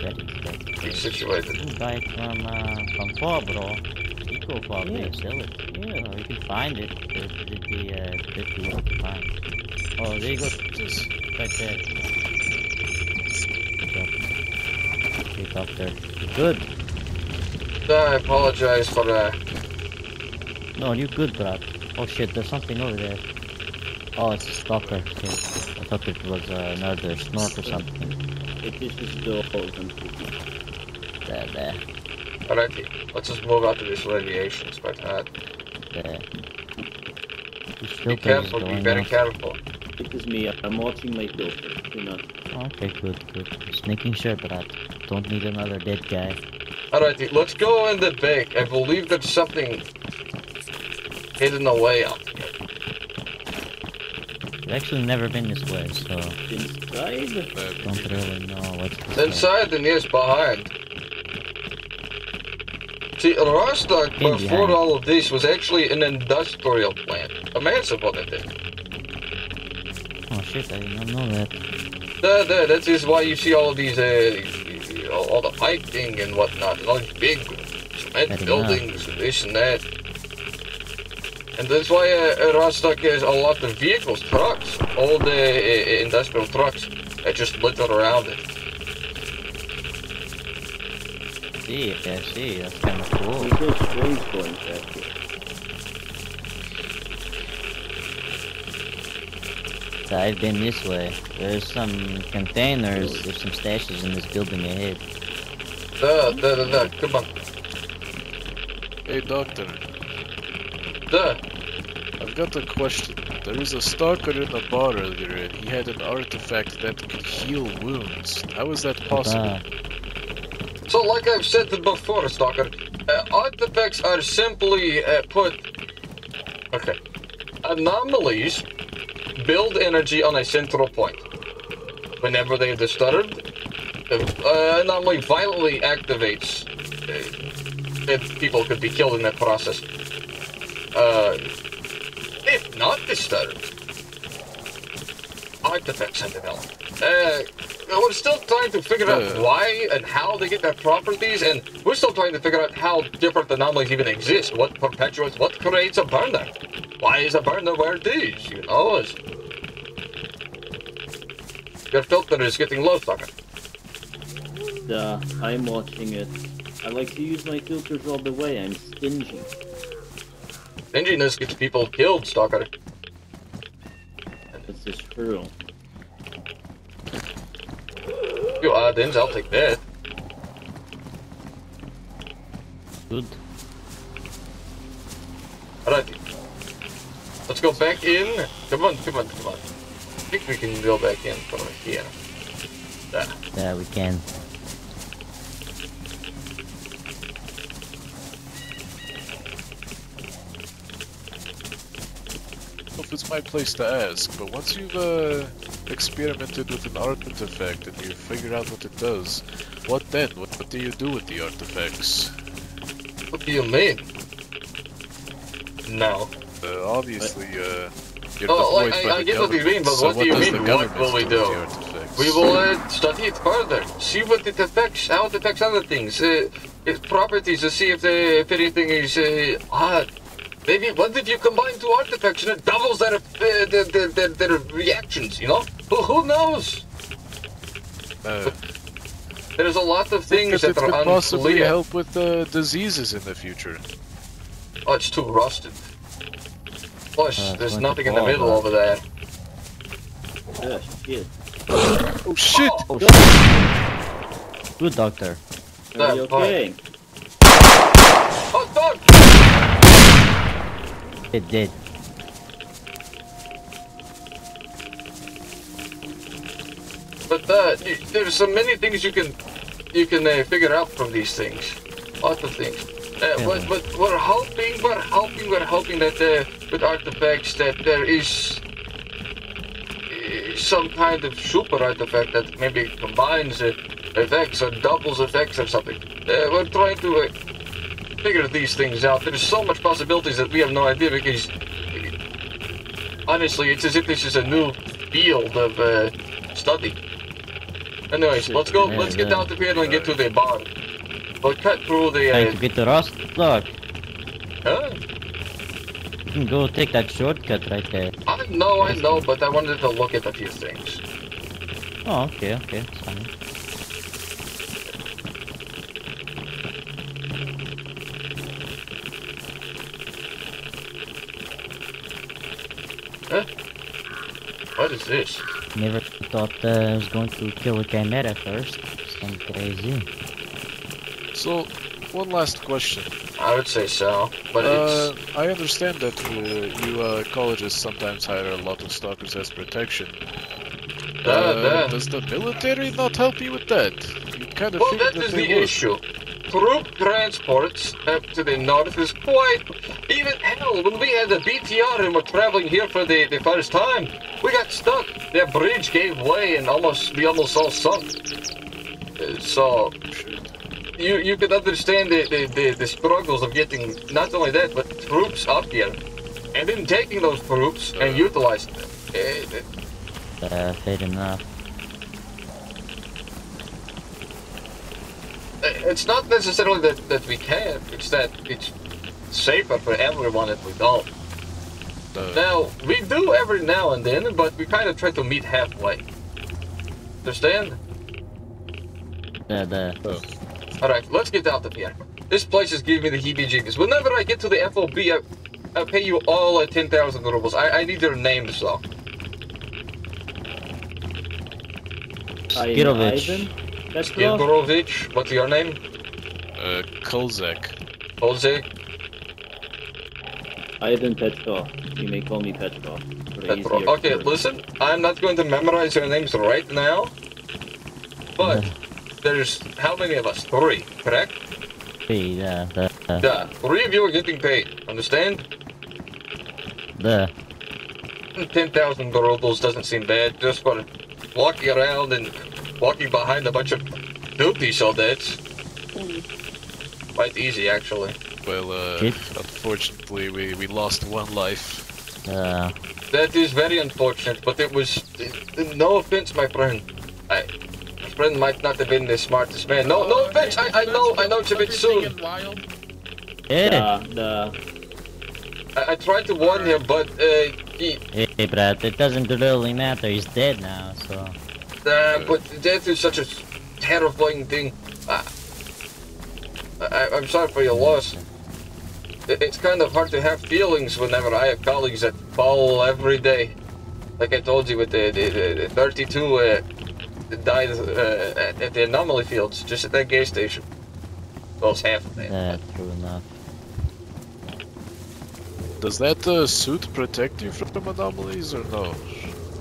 Ready, ready. Be situated. You can buy it from, uh, from Fabro. Eco Fab, Yeah. they sell it. Yeah, you can find it. It would be, uh, pretty easy to find. Oh, there you go. Just right there. Good job. Okay, good? I apologize for uh, No, you good, Brad. Oh shit, there's something over there. Oh, it's a stalker. Okay. I thought it was uh, another snork or something. It is this is still open. There, there, Alrighty, let's just move out of this radiation. It's quite hot. there. Be This filter is careful, be very off. careful. It is me. I'm watching my filter. Do not. Okay, good, good. Just making sure, Brad. Don't need another dead guy. Alrighty, let's go in the bank. I believe there's something hidden away out here. I've actually never been this way, so Inside? don't really know what's inside and yes, behind. See, Rostock, In before behind. all of this, was actually an industrial plant. A massive one, I think. Oh shit, I did not know that. That, that, that is why you see all these, uh, these- these- all, all the piping and whatnot, and all these big cement buildings, and this and that. And that's why uh, Rostock has a lot of vehicles, trucks, all the uh, industrial trucks that just litter around it. See, yeah, see, that's kind of cool. There's no strange going back here. So I've been this way. There's some containers, there's some stashes in this building ahead. Duh, duh, duh, duh, come on. Hey, doctor. Duh. Got a question. There is a stalker in the bar earlier, and he had an artifact that could heal wounds. How is that possible? So, like I've said before, Stalker, uh, artifacts are simply uh, put. Okay. Anomalies build energy on a central point. Whenever they are disturbed, uh, anomaly violently activates. Uh, people could be killed in that process. Uh, if not disturbed, artifact sentinel. Uh, we're still trying to figure out Uh. why and how they get their properties, and we're still trying to figure out how different anomalies even exist. What perpetuates, what creates a burner? Why is a burner where it is? You know, it's... your filter is getting low, sucker. Uh, I'm watching it. I like to use my filters all the way. I'm stingy. Stinginess gets people killed, stalker. This is true. You uh, add-ins, I'll take that. Good. Alright. Let's go back in. Come on, come on, come on. I think we can go back in from here. There. Yeah, we can. If it's my place to ask, but once you've uh, experimented with an artifact and you figure out what it does, what then? What, what do you do with the artifacts? What do you mean? No. Uh, obviously, uh, you're Oh, deployed I, I the get what you mean, but so what do you mean? What will we do? We will uh, study it further, see what it affects, how it affects other things, uh, its properties, to see if, the, if anything is uh, odd. Maybe what if you combine two artifacts and it doubles their, uh, their, their, their, their reactions, you know? Who, who knows? Uh, There's a lot of things because that it could are possibly help with uh, diseases in the future. Oh, it's too rusted. Plus, Uh, there's it's nothing in the middle ball, over there. Yeah, shit. Oh shit! Oh, shit. Good doctor. Are you okay? Oh, fuck! It did. But uh, there's so many things you can you can uh, figure out from these things. Lots of things. Uh, but, but we're hoping, we're hoping, we're hoping that uh, with artifacts that there is uh, some kind of super artifact that maybe combines uh, effects or doubles effects or something. Uh, we're trying to uh, figure these things out. There's so much possibilities that we have no idea because honestly, it's as if this is a new field of uh, study. Anyways, let's go. Yeah, let's get down to Piano and get to the bar. We'll cut through the. Uh, to get the rust dog. huh? You can go take that shortcut right there. I know, I know, but I wanted to look at a few things. Oh, okay, okay, fine. Is this? Never thought uh, I was going to kill a chimera first. Some crazy. So, one last question. I would say so, but Uh, it's. I understand that uh, you uh, colleges sometimes hire a lot of stalkers as protection. Uh, Uh, that- does the military not help you with that? You kind of Well, figured that is they the would. issue. Troop transports up to the north is quite. Even hell, when we had the BTR and were traveling here for the, the first time, we got stuck. The bridge gave way and almost we almost all sunk. Uh, so you you could understand the, the, the, the struggles of getting not only that but troops up here, and then taking those troops and utilizing them. Uh, Uh, fair enough. It's not necessarily that, that we can, it's that it's safer for everyone if we don't. Now, we do every now and then, but we kind of try to meet halfway. Understand? Yeah, the. Oh. Alright, let's get out of here. This place is giving me the heebie-jeebies. Whenever I get to the FOB, I, I pay you all at 10,000 rubles. I, I need your names, though. I am Skirovich. Ivan what's your name? Uh, Kolzak. Jose? Ivan Petrov. You may call me Petrov. for Petro. Okay, word. listen, I'm not going to memorize your names right now, but there's how many of us? Three, correct? Three, yeah, the. The. Yeah, three of you are getting paid, understand? the 10,000 rubles doesn't seem bad, just for walking around and walking behind a bunch of filthy soldiers. Quite easy, actually. Well, uh, Shit. unfortunately, we, we lost one life. uh, that is very unfortunate, but it was no offense, my friend. I, my friend might not have been the smartest man. No, no offense. I, I know, I know it's a bit soon. Yeah. The, I, I tried to warn him, but uh, he, Hey, Brad, it doesn't really matter. He's dead now, so. Uh, but death is such a terrifying thing. Uh, I, I'm sorry for your loss. It- It's kind of hard to have feelings whenever I have colleagues that fall every day. Like I told you with the, the, the, the 32 uh, that died uh, at, at the anomaly fields, just at that gas station. Well, it's half of that. Yeah, true enough. Does that uh, suit protect you from anomalies or no?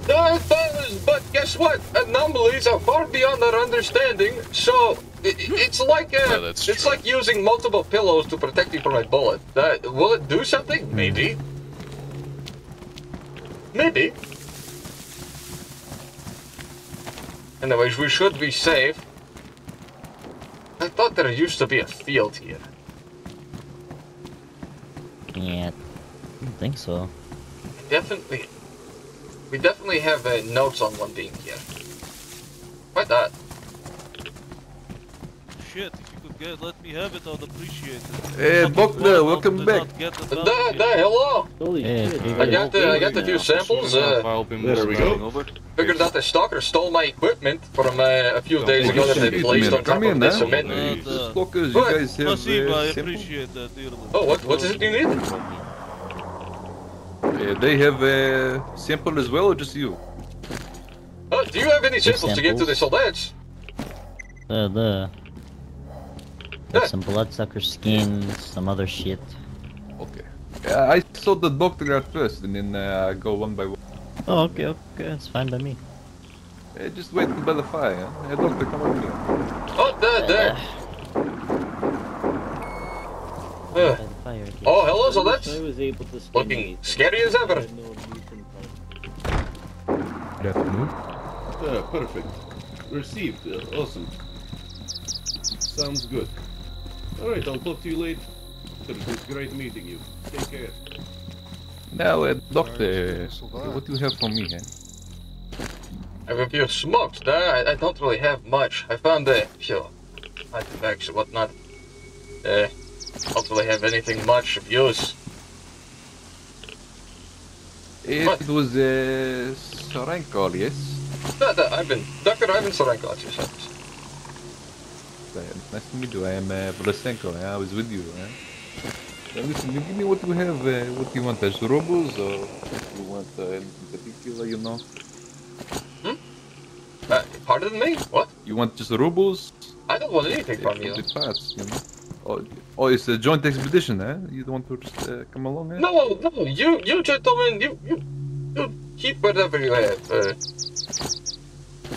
No, it does, but guess what? Anomalies are far beyond our understanding, so i- i- it's like uh, Yeah, that's it's like using multiple pillows to protect you from a bullet. Uh, will it do something? Maybe. Maybe. Anyways, we should be safe. I thought there used to be a field here. Yeah, I don't think so. Definitely. We definitely have uh, notes on one being here. Why not? Shit, if you could get, let me have it, I'd appreciate it. Hey, Fucking Doctor, well, welcome back. not get Da, da, hello. Holy Yeah, shit. dude. I got the, I got a few samples. Uh, There we go. figured out the stalker stole my equipment from uh, a few days ago that they placed on top of in, this cement. Uh, Stalkers, you What? guys have Massive, I uh, samples? appreciate that dearly. Oh, what what is it you need? Uh, they have a sample as well, or just you? Oh, do you have any samples to give to the samples? soldats? The, the. Got some bloodsucker skins, some other shit. Okay. Yeah, I saw the doctor at first, and then uh, go one by one. Oh, okay, okay, it's fine by me. Hey, just wait by the fire. Huh? Hey, doctor, come over here. Oh, there, there. By Uh, the fire, I oh, hello, so that's. I was able to skin Looking anything. scary as ever. I had no mutant part. Good afternoon. Uh, perfect. Received. Uh, awesome. Sounds good. Alright, I'll talk to you later. It was great meeting you. Take care. Now, uh, doctor, what do you have for me, huh? I have a few smokes. Nah, I, I don't really have much. I found a few artifacts and whatnot. Uh, don't have anything much of use. It What? was uh, Sarankar, yes? No, no, I've been Dr. Ivan Cerenko at your service. Nice to meet you. I am uh, Vlasenko. I was with you. Eh? Listen, you give me what you have. Uh, what do you want? As rubles or you want uh, anything particular? You know? Uh, pardon me? What? You want just rubles? I don't want anything from you. parts, you know? Oh, oh, it's a joint expedition, eh? You don't want to just uh, come along, eh? No, no, you, you gentlemen, you, you, you keep whatever you have. Uh,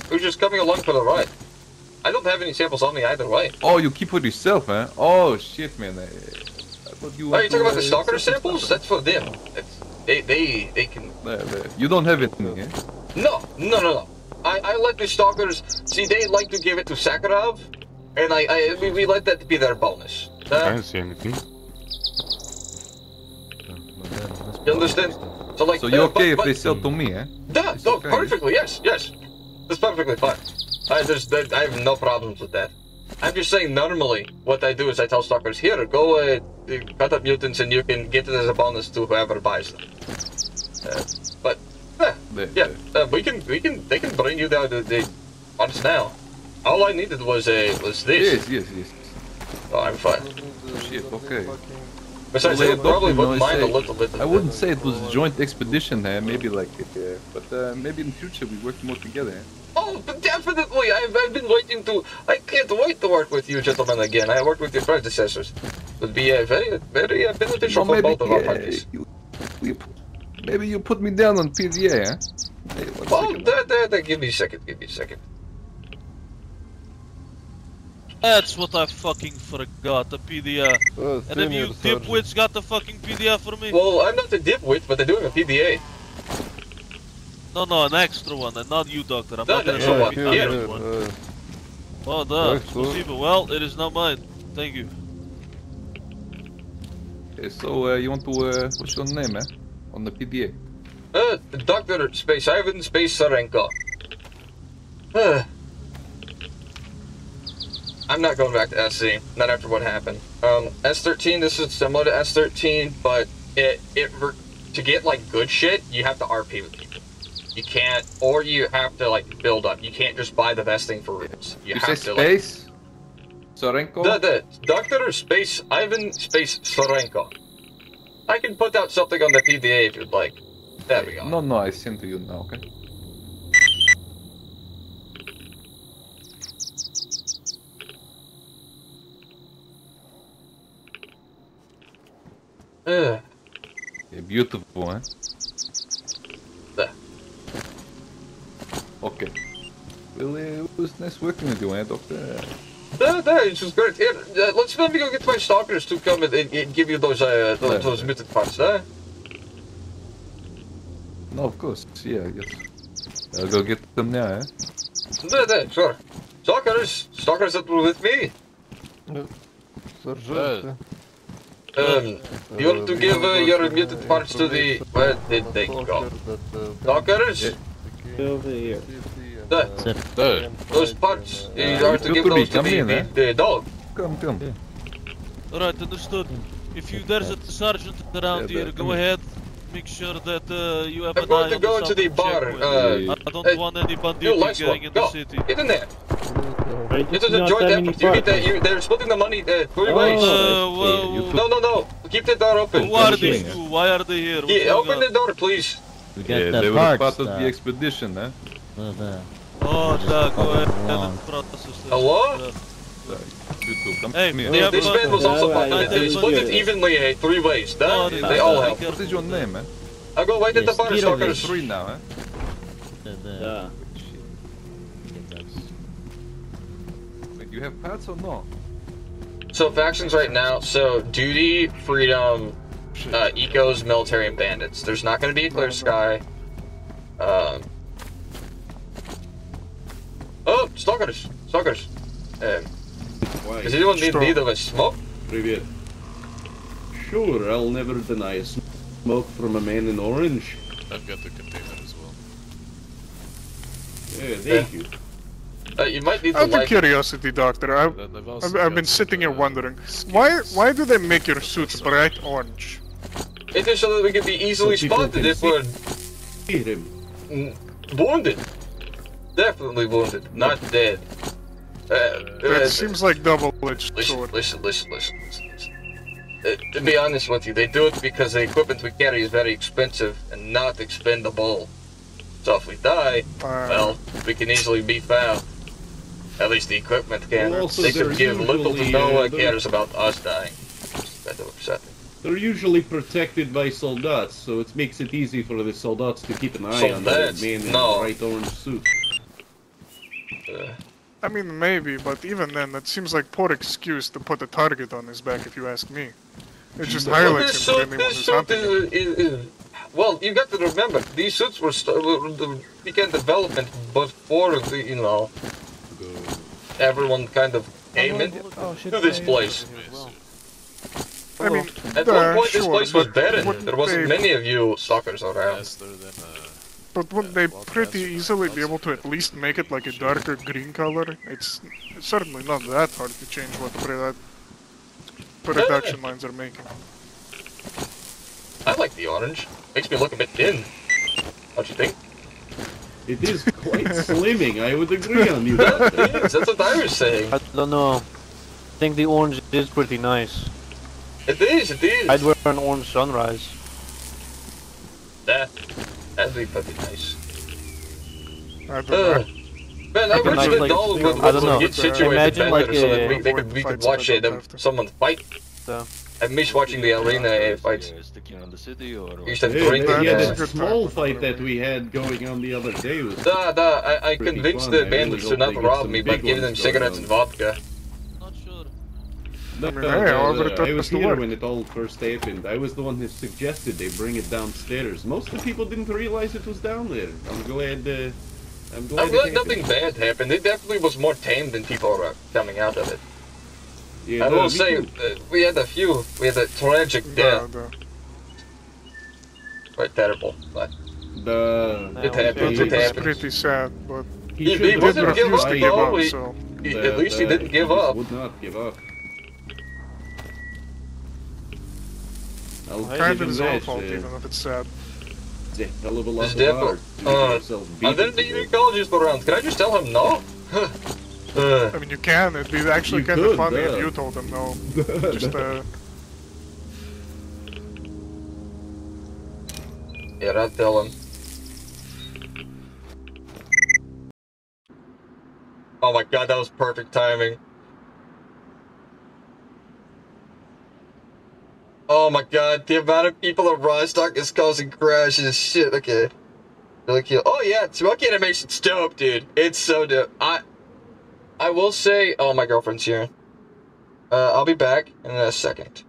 we're just coming along for the ride. I don't have any samples on me either way. Oh, you keep for yourself, eh? Oh shit, man. I, I thought you. Oh, want you talking about the uh, stalker samples? That's for them. It's, they, they, they can. You don't have anything, eh? No, no, no, no. I, I let the stalkers see. They like to give it to Sakharov, and I, I, we, we let that to be their bonus. Uh, see anything. you understand? So like, So you're uh, but- okay if but- they sell to me, eh? Yeah, It's no, okay. perfectly, yes, yes. That's perfectly fine. I just, I I have no problems with that. I'm just saying, normally, what I do is I tell stalkers, here, go uh, cut up mutants and you can get it as a bonus to whoever buys them. Uh, but, There, yeah, uh, we can, we can, they can bring you down the, the funds now. All I needed was, uh, was this. Yes, yes, yes. Oh, I'm fine. Shit, okay. Besides, Well, probably I mind a little bit I wouldn't say it was a joint expedition, eh? Maybe like, uh, but uh, maybe in the future we work more together. Eh? Oh, definitely! I've, I've been waiting to. I can't wait to work with you, gentlemen, again. I worked with your predecessors. It would be uh, very, very uh, beneficial Or for maybe, both of our parties. you, you, maybe you put me down on PDA, eh? Hey, Oh, second. there, there, there. Give me a second. Give me a second. That's what I fucking forgot, the PDF. And then you dipwits got the fucking PDF for me. Well, I'm not a dipwit, but they're doing a PDA. No, no, an extra one, and not you, Doctor. I'm no, not gonna show you another one. Oh, well done, Well, it is not mine. Thank you. Okay, so uh, you want to, uh, what's your name, eh? On the PDA? Uh, Doctor Space Ivan Space Cerenko. Uh. I'm not going back to SC, not after what happened. Um, S13, this is similar to S13, but it, it, to get like good shit, you have to RP with people. You can't, or you have to like build up. You can't just buy the best thing for rooms. You, You have say to like, space? Cerenko? the, the Doctor Space Ivan Space Cerenko. I can put out something on the PDA if you'd like. There we go. No, no, I send to you now, okay? Ugh. Yeah, beautiful, eh? There. Okay. Well, uh, it was nice working with you, eh, Doctor? No, no, it was great. Here, uh, let's maybe go get my stalkers to come and, and, and give you those uh, those, Yeah. those mutant parts, huh? No, of course. Yeah, yes. I'll go get them now, eh? No, no, sure. Stalkers, stalkers that were with me. Sergeant. Um, you want to give uh, your mutant parts to the... Where did they go? Stalkers? Over here. The, those parts you are to give to those to the, coming in, the, the dog. Come, come. Alright, understood. If you there's a sergeant around Yeah, here, go ahead. Make sure that uh, you have I'm an going eye to go the into the bar, uh, I don't uh, want any You banditti lights going one, in the city. Get in there. Right, It is a joint effort. You need parts. You, they're splitting the money uh, three Oh, ways. Uh, well, No, no, no. Keep the door open. who are these two? Why are they here? Yeah, open the door, please. We got Yeah, the they were part of uh, the expedition, eh? well, the- Oh, Doug, go ahead Wrong. and process this. Hello? Uh, You two, come Hey, here. This a- man was also Yeah, part of it. They split it evenly uh, three ways. Oh, That, they- they all I help. What is your name, eh? I'll go wait at the bar, get stalkers. three now, eh? the, you have parts or no? So factions right now. So duty, freedom, uh, ecos, military, and bandits. There's not going to be a clear sky. Um. Oh, stalkers, stalkers. Um, Why? does anyone need need of a smoke? Привет. Sure, I'll never deny a smoke from a man in orange. I've got the container as well. Yeah, thank you. Uh, you might need to Out of light. curiosity, Doctor, I've, I've I've, I've been sitting here some, uh, wondering, why why do they make your suits bright orange? It is so that we can be easily So spotted if we're Hit him. mm, wounded. Definitely wounded, not dead. Uh, That uh, seems like double-edged sword. listen, listen, listen, listen. listen. Uh, to be honest with you, they do it because the equipment we carry is very expensive and not expendable. So if we die, Uh, well, we can easily be found. At least the equipment can. Well, also they could they're give little to usually, no uh, one they're- cares about us dying. Kind of upsetting. They're usually protected by soldats, so it makes it easy for the soldats to keep an eye on the Soldats? man in No. the right orange suit. Uh, I mean, maybe, but even then, that seems like poor excuse to put a target on his back, if you ask me. It just Well, highlights this him to suit, anyone who's hunting well, you got to remember, these suits were, st- were the began development before the, you know, everyone kind of came in Oh, to this place. I mean, At uh, one point, this place was but barren. There wasn't they- many of you suckers around. Faster than uh, But wouldn't they pretty easily be able to at least make it like a darker green color? It's, it's certainly not that hard to change what the production lines are making. I like the orange. Makes me look a bit thin. Don't you think? It is quite slimming, I would agree on you. about that. It is, That's what I was saying. I don't know. I think the orange is pretty nice. It is, it is. I'd wear an orange sunrise. That, that'd be pretty nice. I don't Uh, know. man, I Like a wish nice, that like- Doll would, I don't know. would get situated Imagine better like so that a- we, they could, we could watch that it, don't them, someone fight. So, I miss watching the arena fights. Sticking on the You used to Yeah, that- and yeah, that's uh, that small fight that we had going on the other day was Da, da, I, I convinced fun. the bandits to not rob me by giving them cigarettes on. and vodka. Not sure. No, I mean, no, hey, no, however no, I was has to here when it all first happened. I was the one who suggested they bring it downstairs. Most of the people didn't realize it was down there. I'm glad. Uh, I'm glad. I'm it glad happened. nothing bad happened. It definitely was more tame than people were coming out of it. Yeah, I will me say, too. uh, we had a few. We had a tragic Yeah, death. the- Quite terrible, but The It happens, That it was pretty sad, but He, he did wasn't give up to give up, He- so he- the- at least he didn't give up. Would not give up. I'll kind give of his own fault, uh, even if it's sad. It's a hell of a lot of difficult. hard. Uh, yourself I beaten didn't even call just around. Can I just tell him no? uh, I mean, you can. It'd be actually kind could, of funny yeah. if you told him no. Just uh, yeah, I'll tell him. Oh my god, that was perfect timing. Oh my god, the amount of people at Rostock is causing crashes. Shit, okay. Really cute. Oh yeah, smoke animation's dope, dude. It's so dope. I I will say, oh my girlfriend's here. Uh, I'll be back in a second.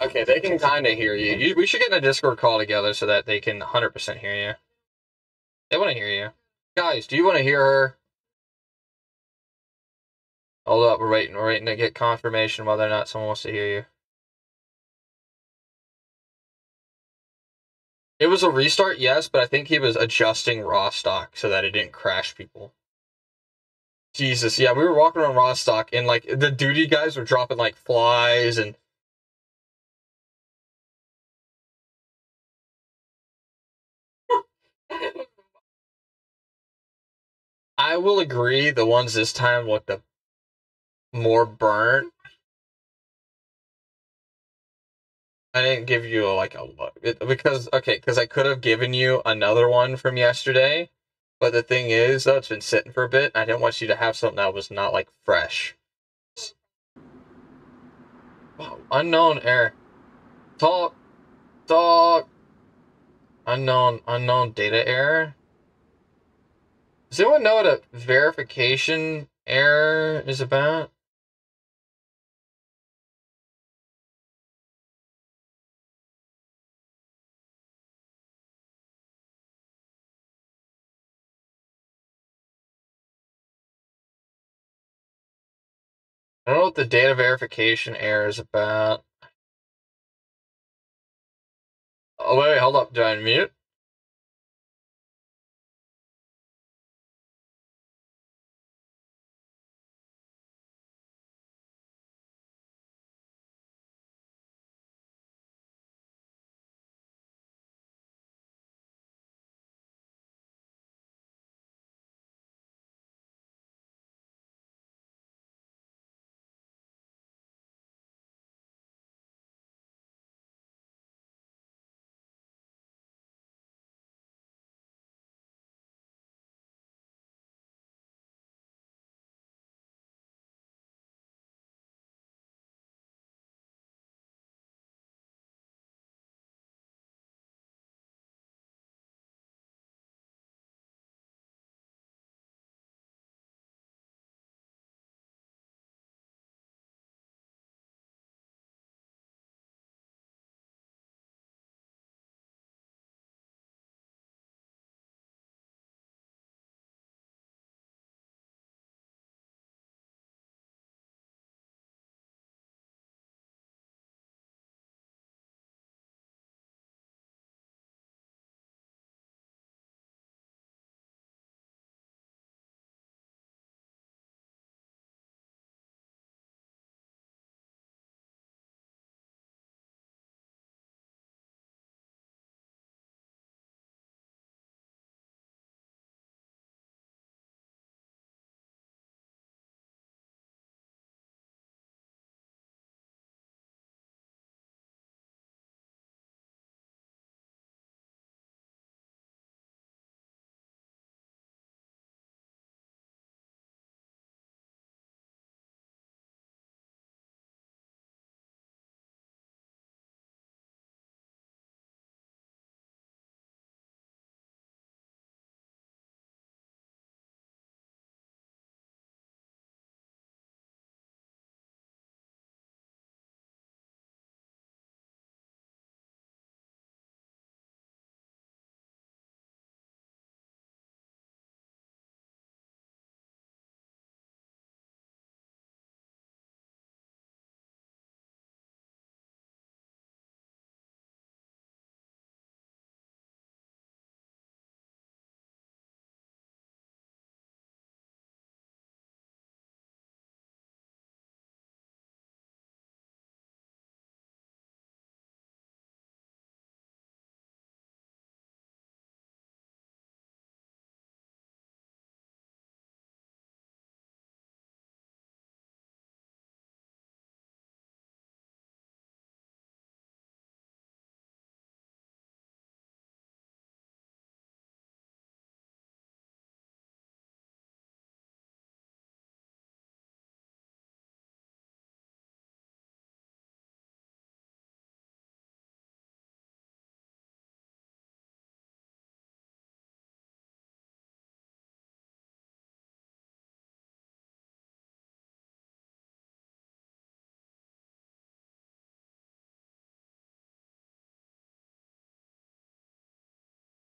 Okay, they can kind of hear you. you. We should get in a Discord call together so that they can 100% hear you. They want to hear you. Guys, do you want to hear her? Hold up, we're waiting. We're waiting to get confirmation whether or not someone wants to hear you. It was a restart, yes, but I think he was adjusting Rostock so that it didn't crash people. Jesus, yeah, we were walking around Rostock and like the duty guys were dropping like flies and I will agree the ones this time looked a more burnt. I didn't give you a, like a look it, because okay, because I could have given you another one from yesterday, but the thing is, though, it's been sitting for a bit. I didn't want you to have something that was not like fresh. Unknown error. Talk, talk. Unknown, unknown data error. Does anyone know what a verification error is about? I don't know what the data verification error is about. Oh, wait, hold up. Do I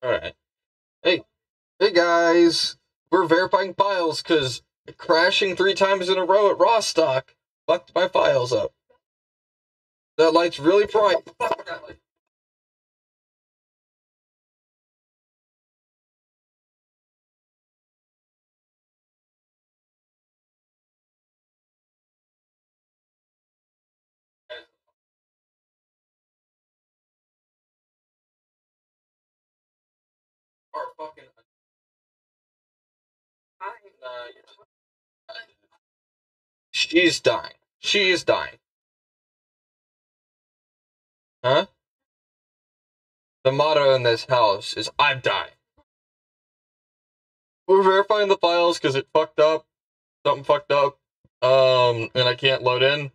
unmute? Alright. Hey, hey guys! We're verifying files because crashing three times in a row at Rostock fucked my files up. That light's really bright. She's dying. She is dying. Huh? The motto in this house is I'm dying. We're verifying the files because it fucked up. Something fucked up. Um, and I can't load in.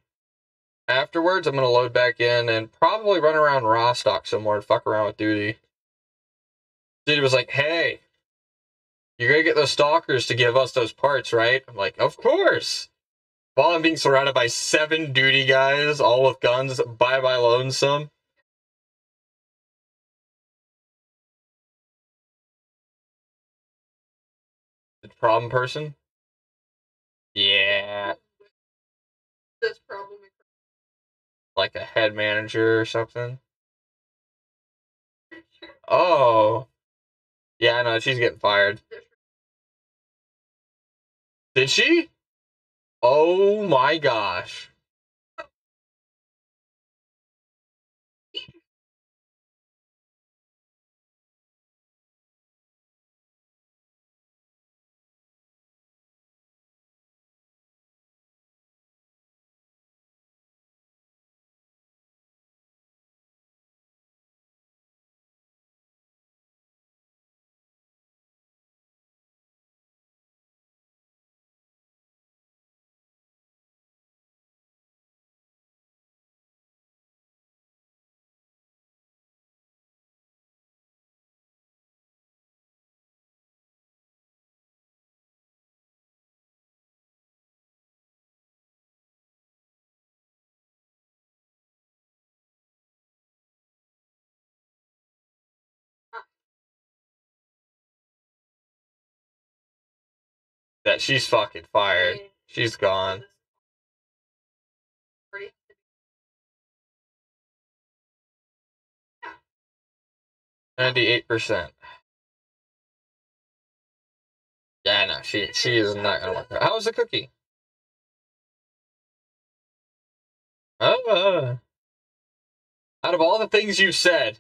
Afterwards, I'm gonna load back in and probably run around Rostock somewhere and fuck around with duty. Dude was like, hey, you're gonna get those stalkers to give us those parts, right? I'm like, of course. While I'm being surrounded by seven duty guys, all with guns, by my lonesome. The problem person? Yeah. This problem. Like a head manager or something. Oh. Yeah, I know. she's getting fired. Did she? Oh my gosh. That she's fucking fired. She's gone. Ninety-eight percent. Yeah, no, she she is not gonna work. How was the cookie? Uh, out of all the things you said,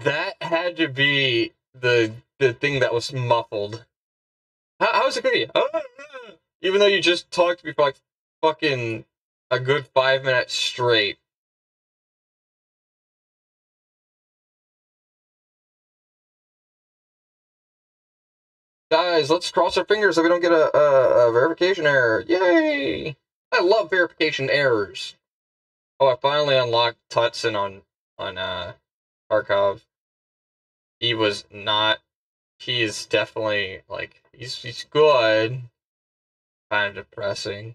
that had to be the the thing that was muffled. How, how was the cookie? Uh, even though you just talked to me for like fucking a good five minutes straight. Guys, let's cross our fingers so we don't get a, a, a verification error. Yay! I love verification errors. Oh, I finally unlocked Tutson on on uh Tarkov. He was not. He is definitely like he's he's good. Kind of depressing.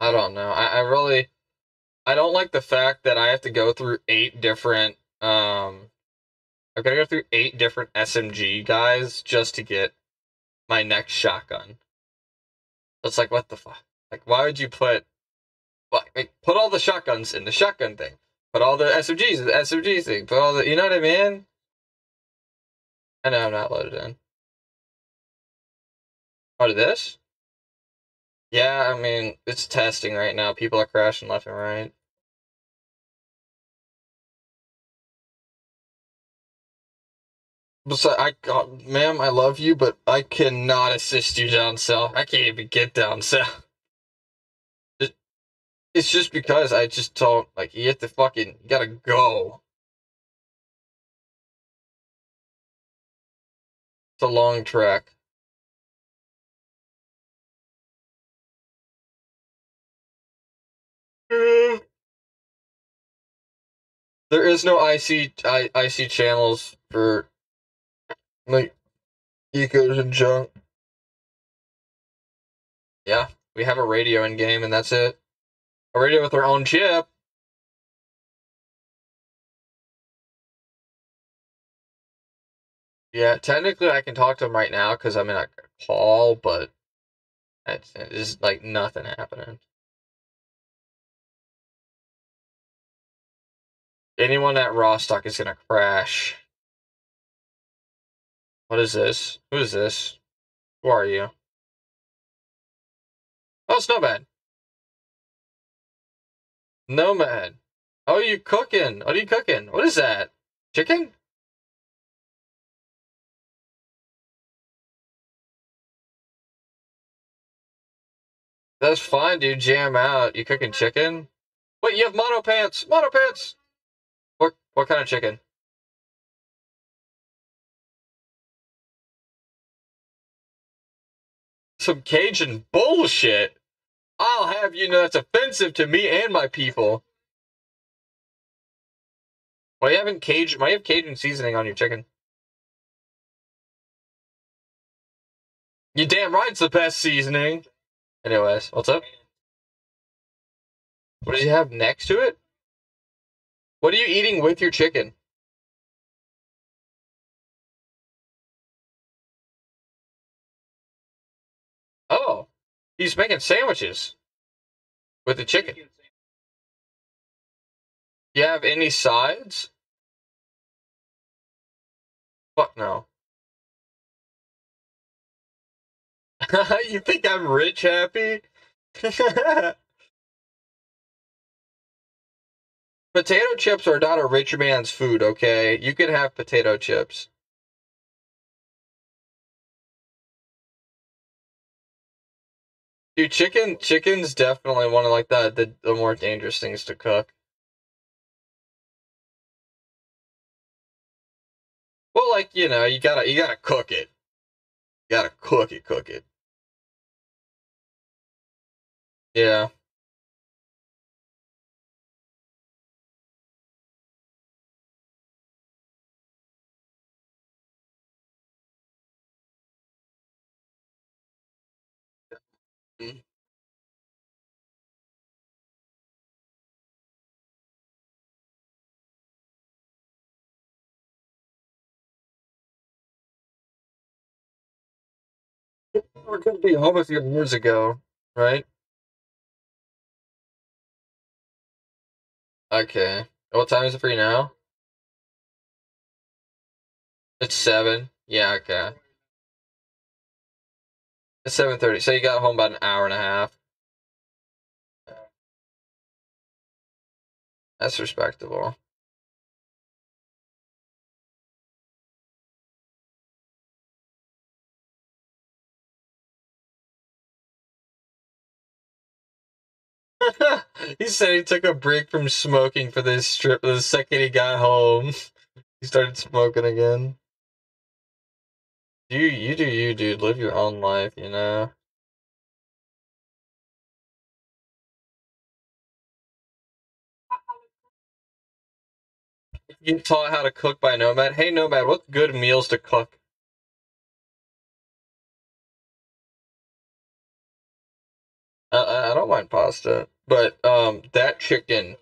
I don't know. I, I really I don't like the fact that I have to go through eight different um I've got to go through eight different SMG guys just to get my next shotgun. It's like what the fuck? Like why would you put like put all the shotguns in the shotgun thing. Put all the SMGs the SMG thing. Put all the you know what I mean? I know I'm not loaded in. Oh, this? Yeah, I mean, it's testing right now. People are crashing left and right. Besides, I, God, ma'am, I love you, but I cannot assist you down south. I can't even get down south. It, it's just because I just don't, like, you have to fucking, you gotta go. It's a long. Mm. There is no IC I, IC channels for like ecos and junk. Yeah, we have a radio in game and that's it already with their own chip. Yeah, technically I can talk to them right now because I'm in a call, but it's just like nothing happening. Anyone at Rostock is gonna crash. What is this? Who is this? Who are you? Oh, it's not bad. Nomad. Oh, you cooking? What are you cooking? What is that? Chicken? That's fine, dude. Jam out. You cooking chicken? Wait, you have mono pants. Mono pants. What what kind of chicken? Some Cajun bullshit. I'll have you know that's offensive to me and my people. Why you having Cajun? Why you have Cajun seasoning on your chicken? You damn right it's the best seasoning. Anyways, what's up? What does he have next to it? What are you eating with your chicken? He's making sandwiches with the chicken. You have any sides? Fuck no. you think I'm rich happy? potato chips are not a rich man's food, okay? You can have potato chips. Dude, chicken chicken's definitely one of like the, the the more dangerous things to cook. Well, like, you know, you gotta you gotta cook it. You gotta cook it, cook it. Yeah. Mm. We could be home a few years ago, right? Okay. What time is it for you now? It's seven. Yeah, okay. Seven thirty. So you got home about an hour and a half. That's respectable. he said he took a break from smoking for this strip the second he got home. he started smoking again. You you do you dude, live your own life, you know. You taught how to cook by Nomad. Hey Nomad, what's good meals to cook? I- I, I don't mind pasta, but um, that chicken.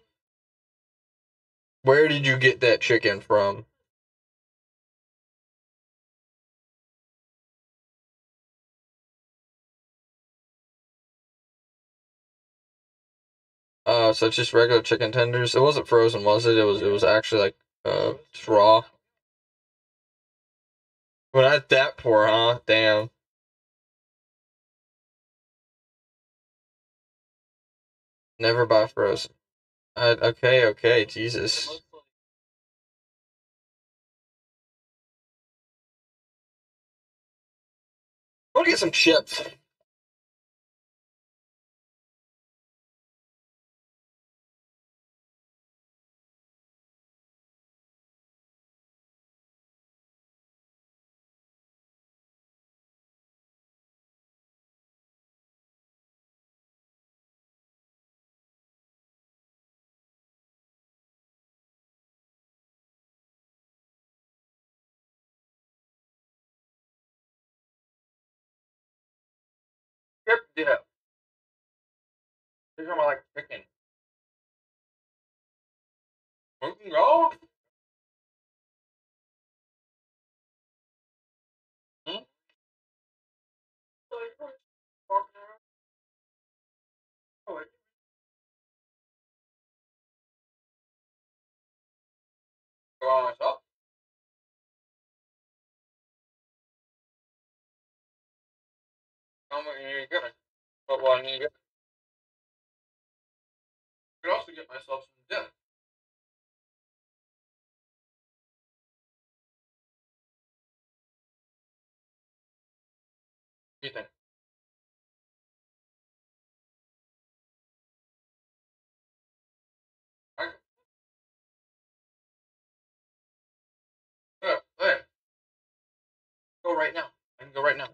Where did you get that chicken from? Uh, so it's just regular chicken tenders. It wasn't frozen, was it? It was. It was actually like uh raw. Well, not that poor, huh? Damn. Never buy frozen. Uh, okay, okay, Jesus. I want to get some chips. He's talking about like chicken. Mountain Gold? Myself. How many are you getting? What one are you getting? Could also get myself some dip. What do you think? Go right now. I can go right now.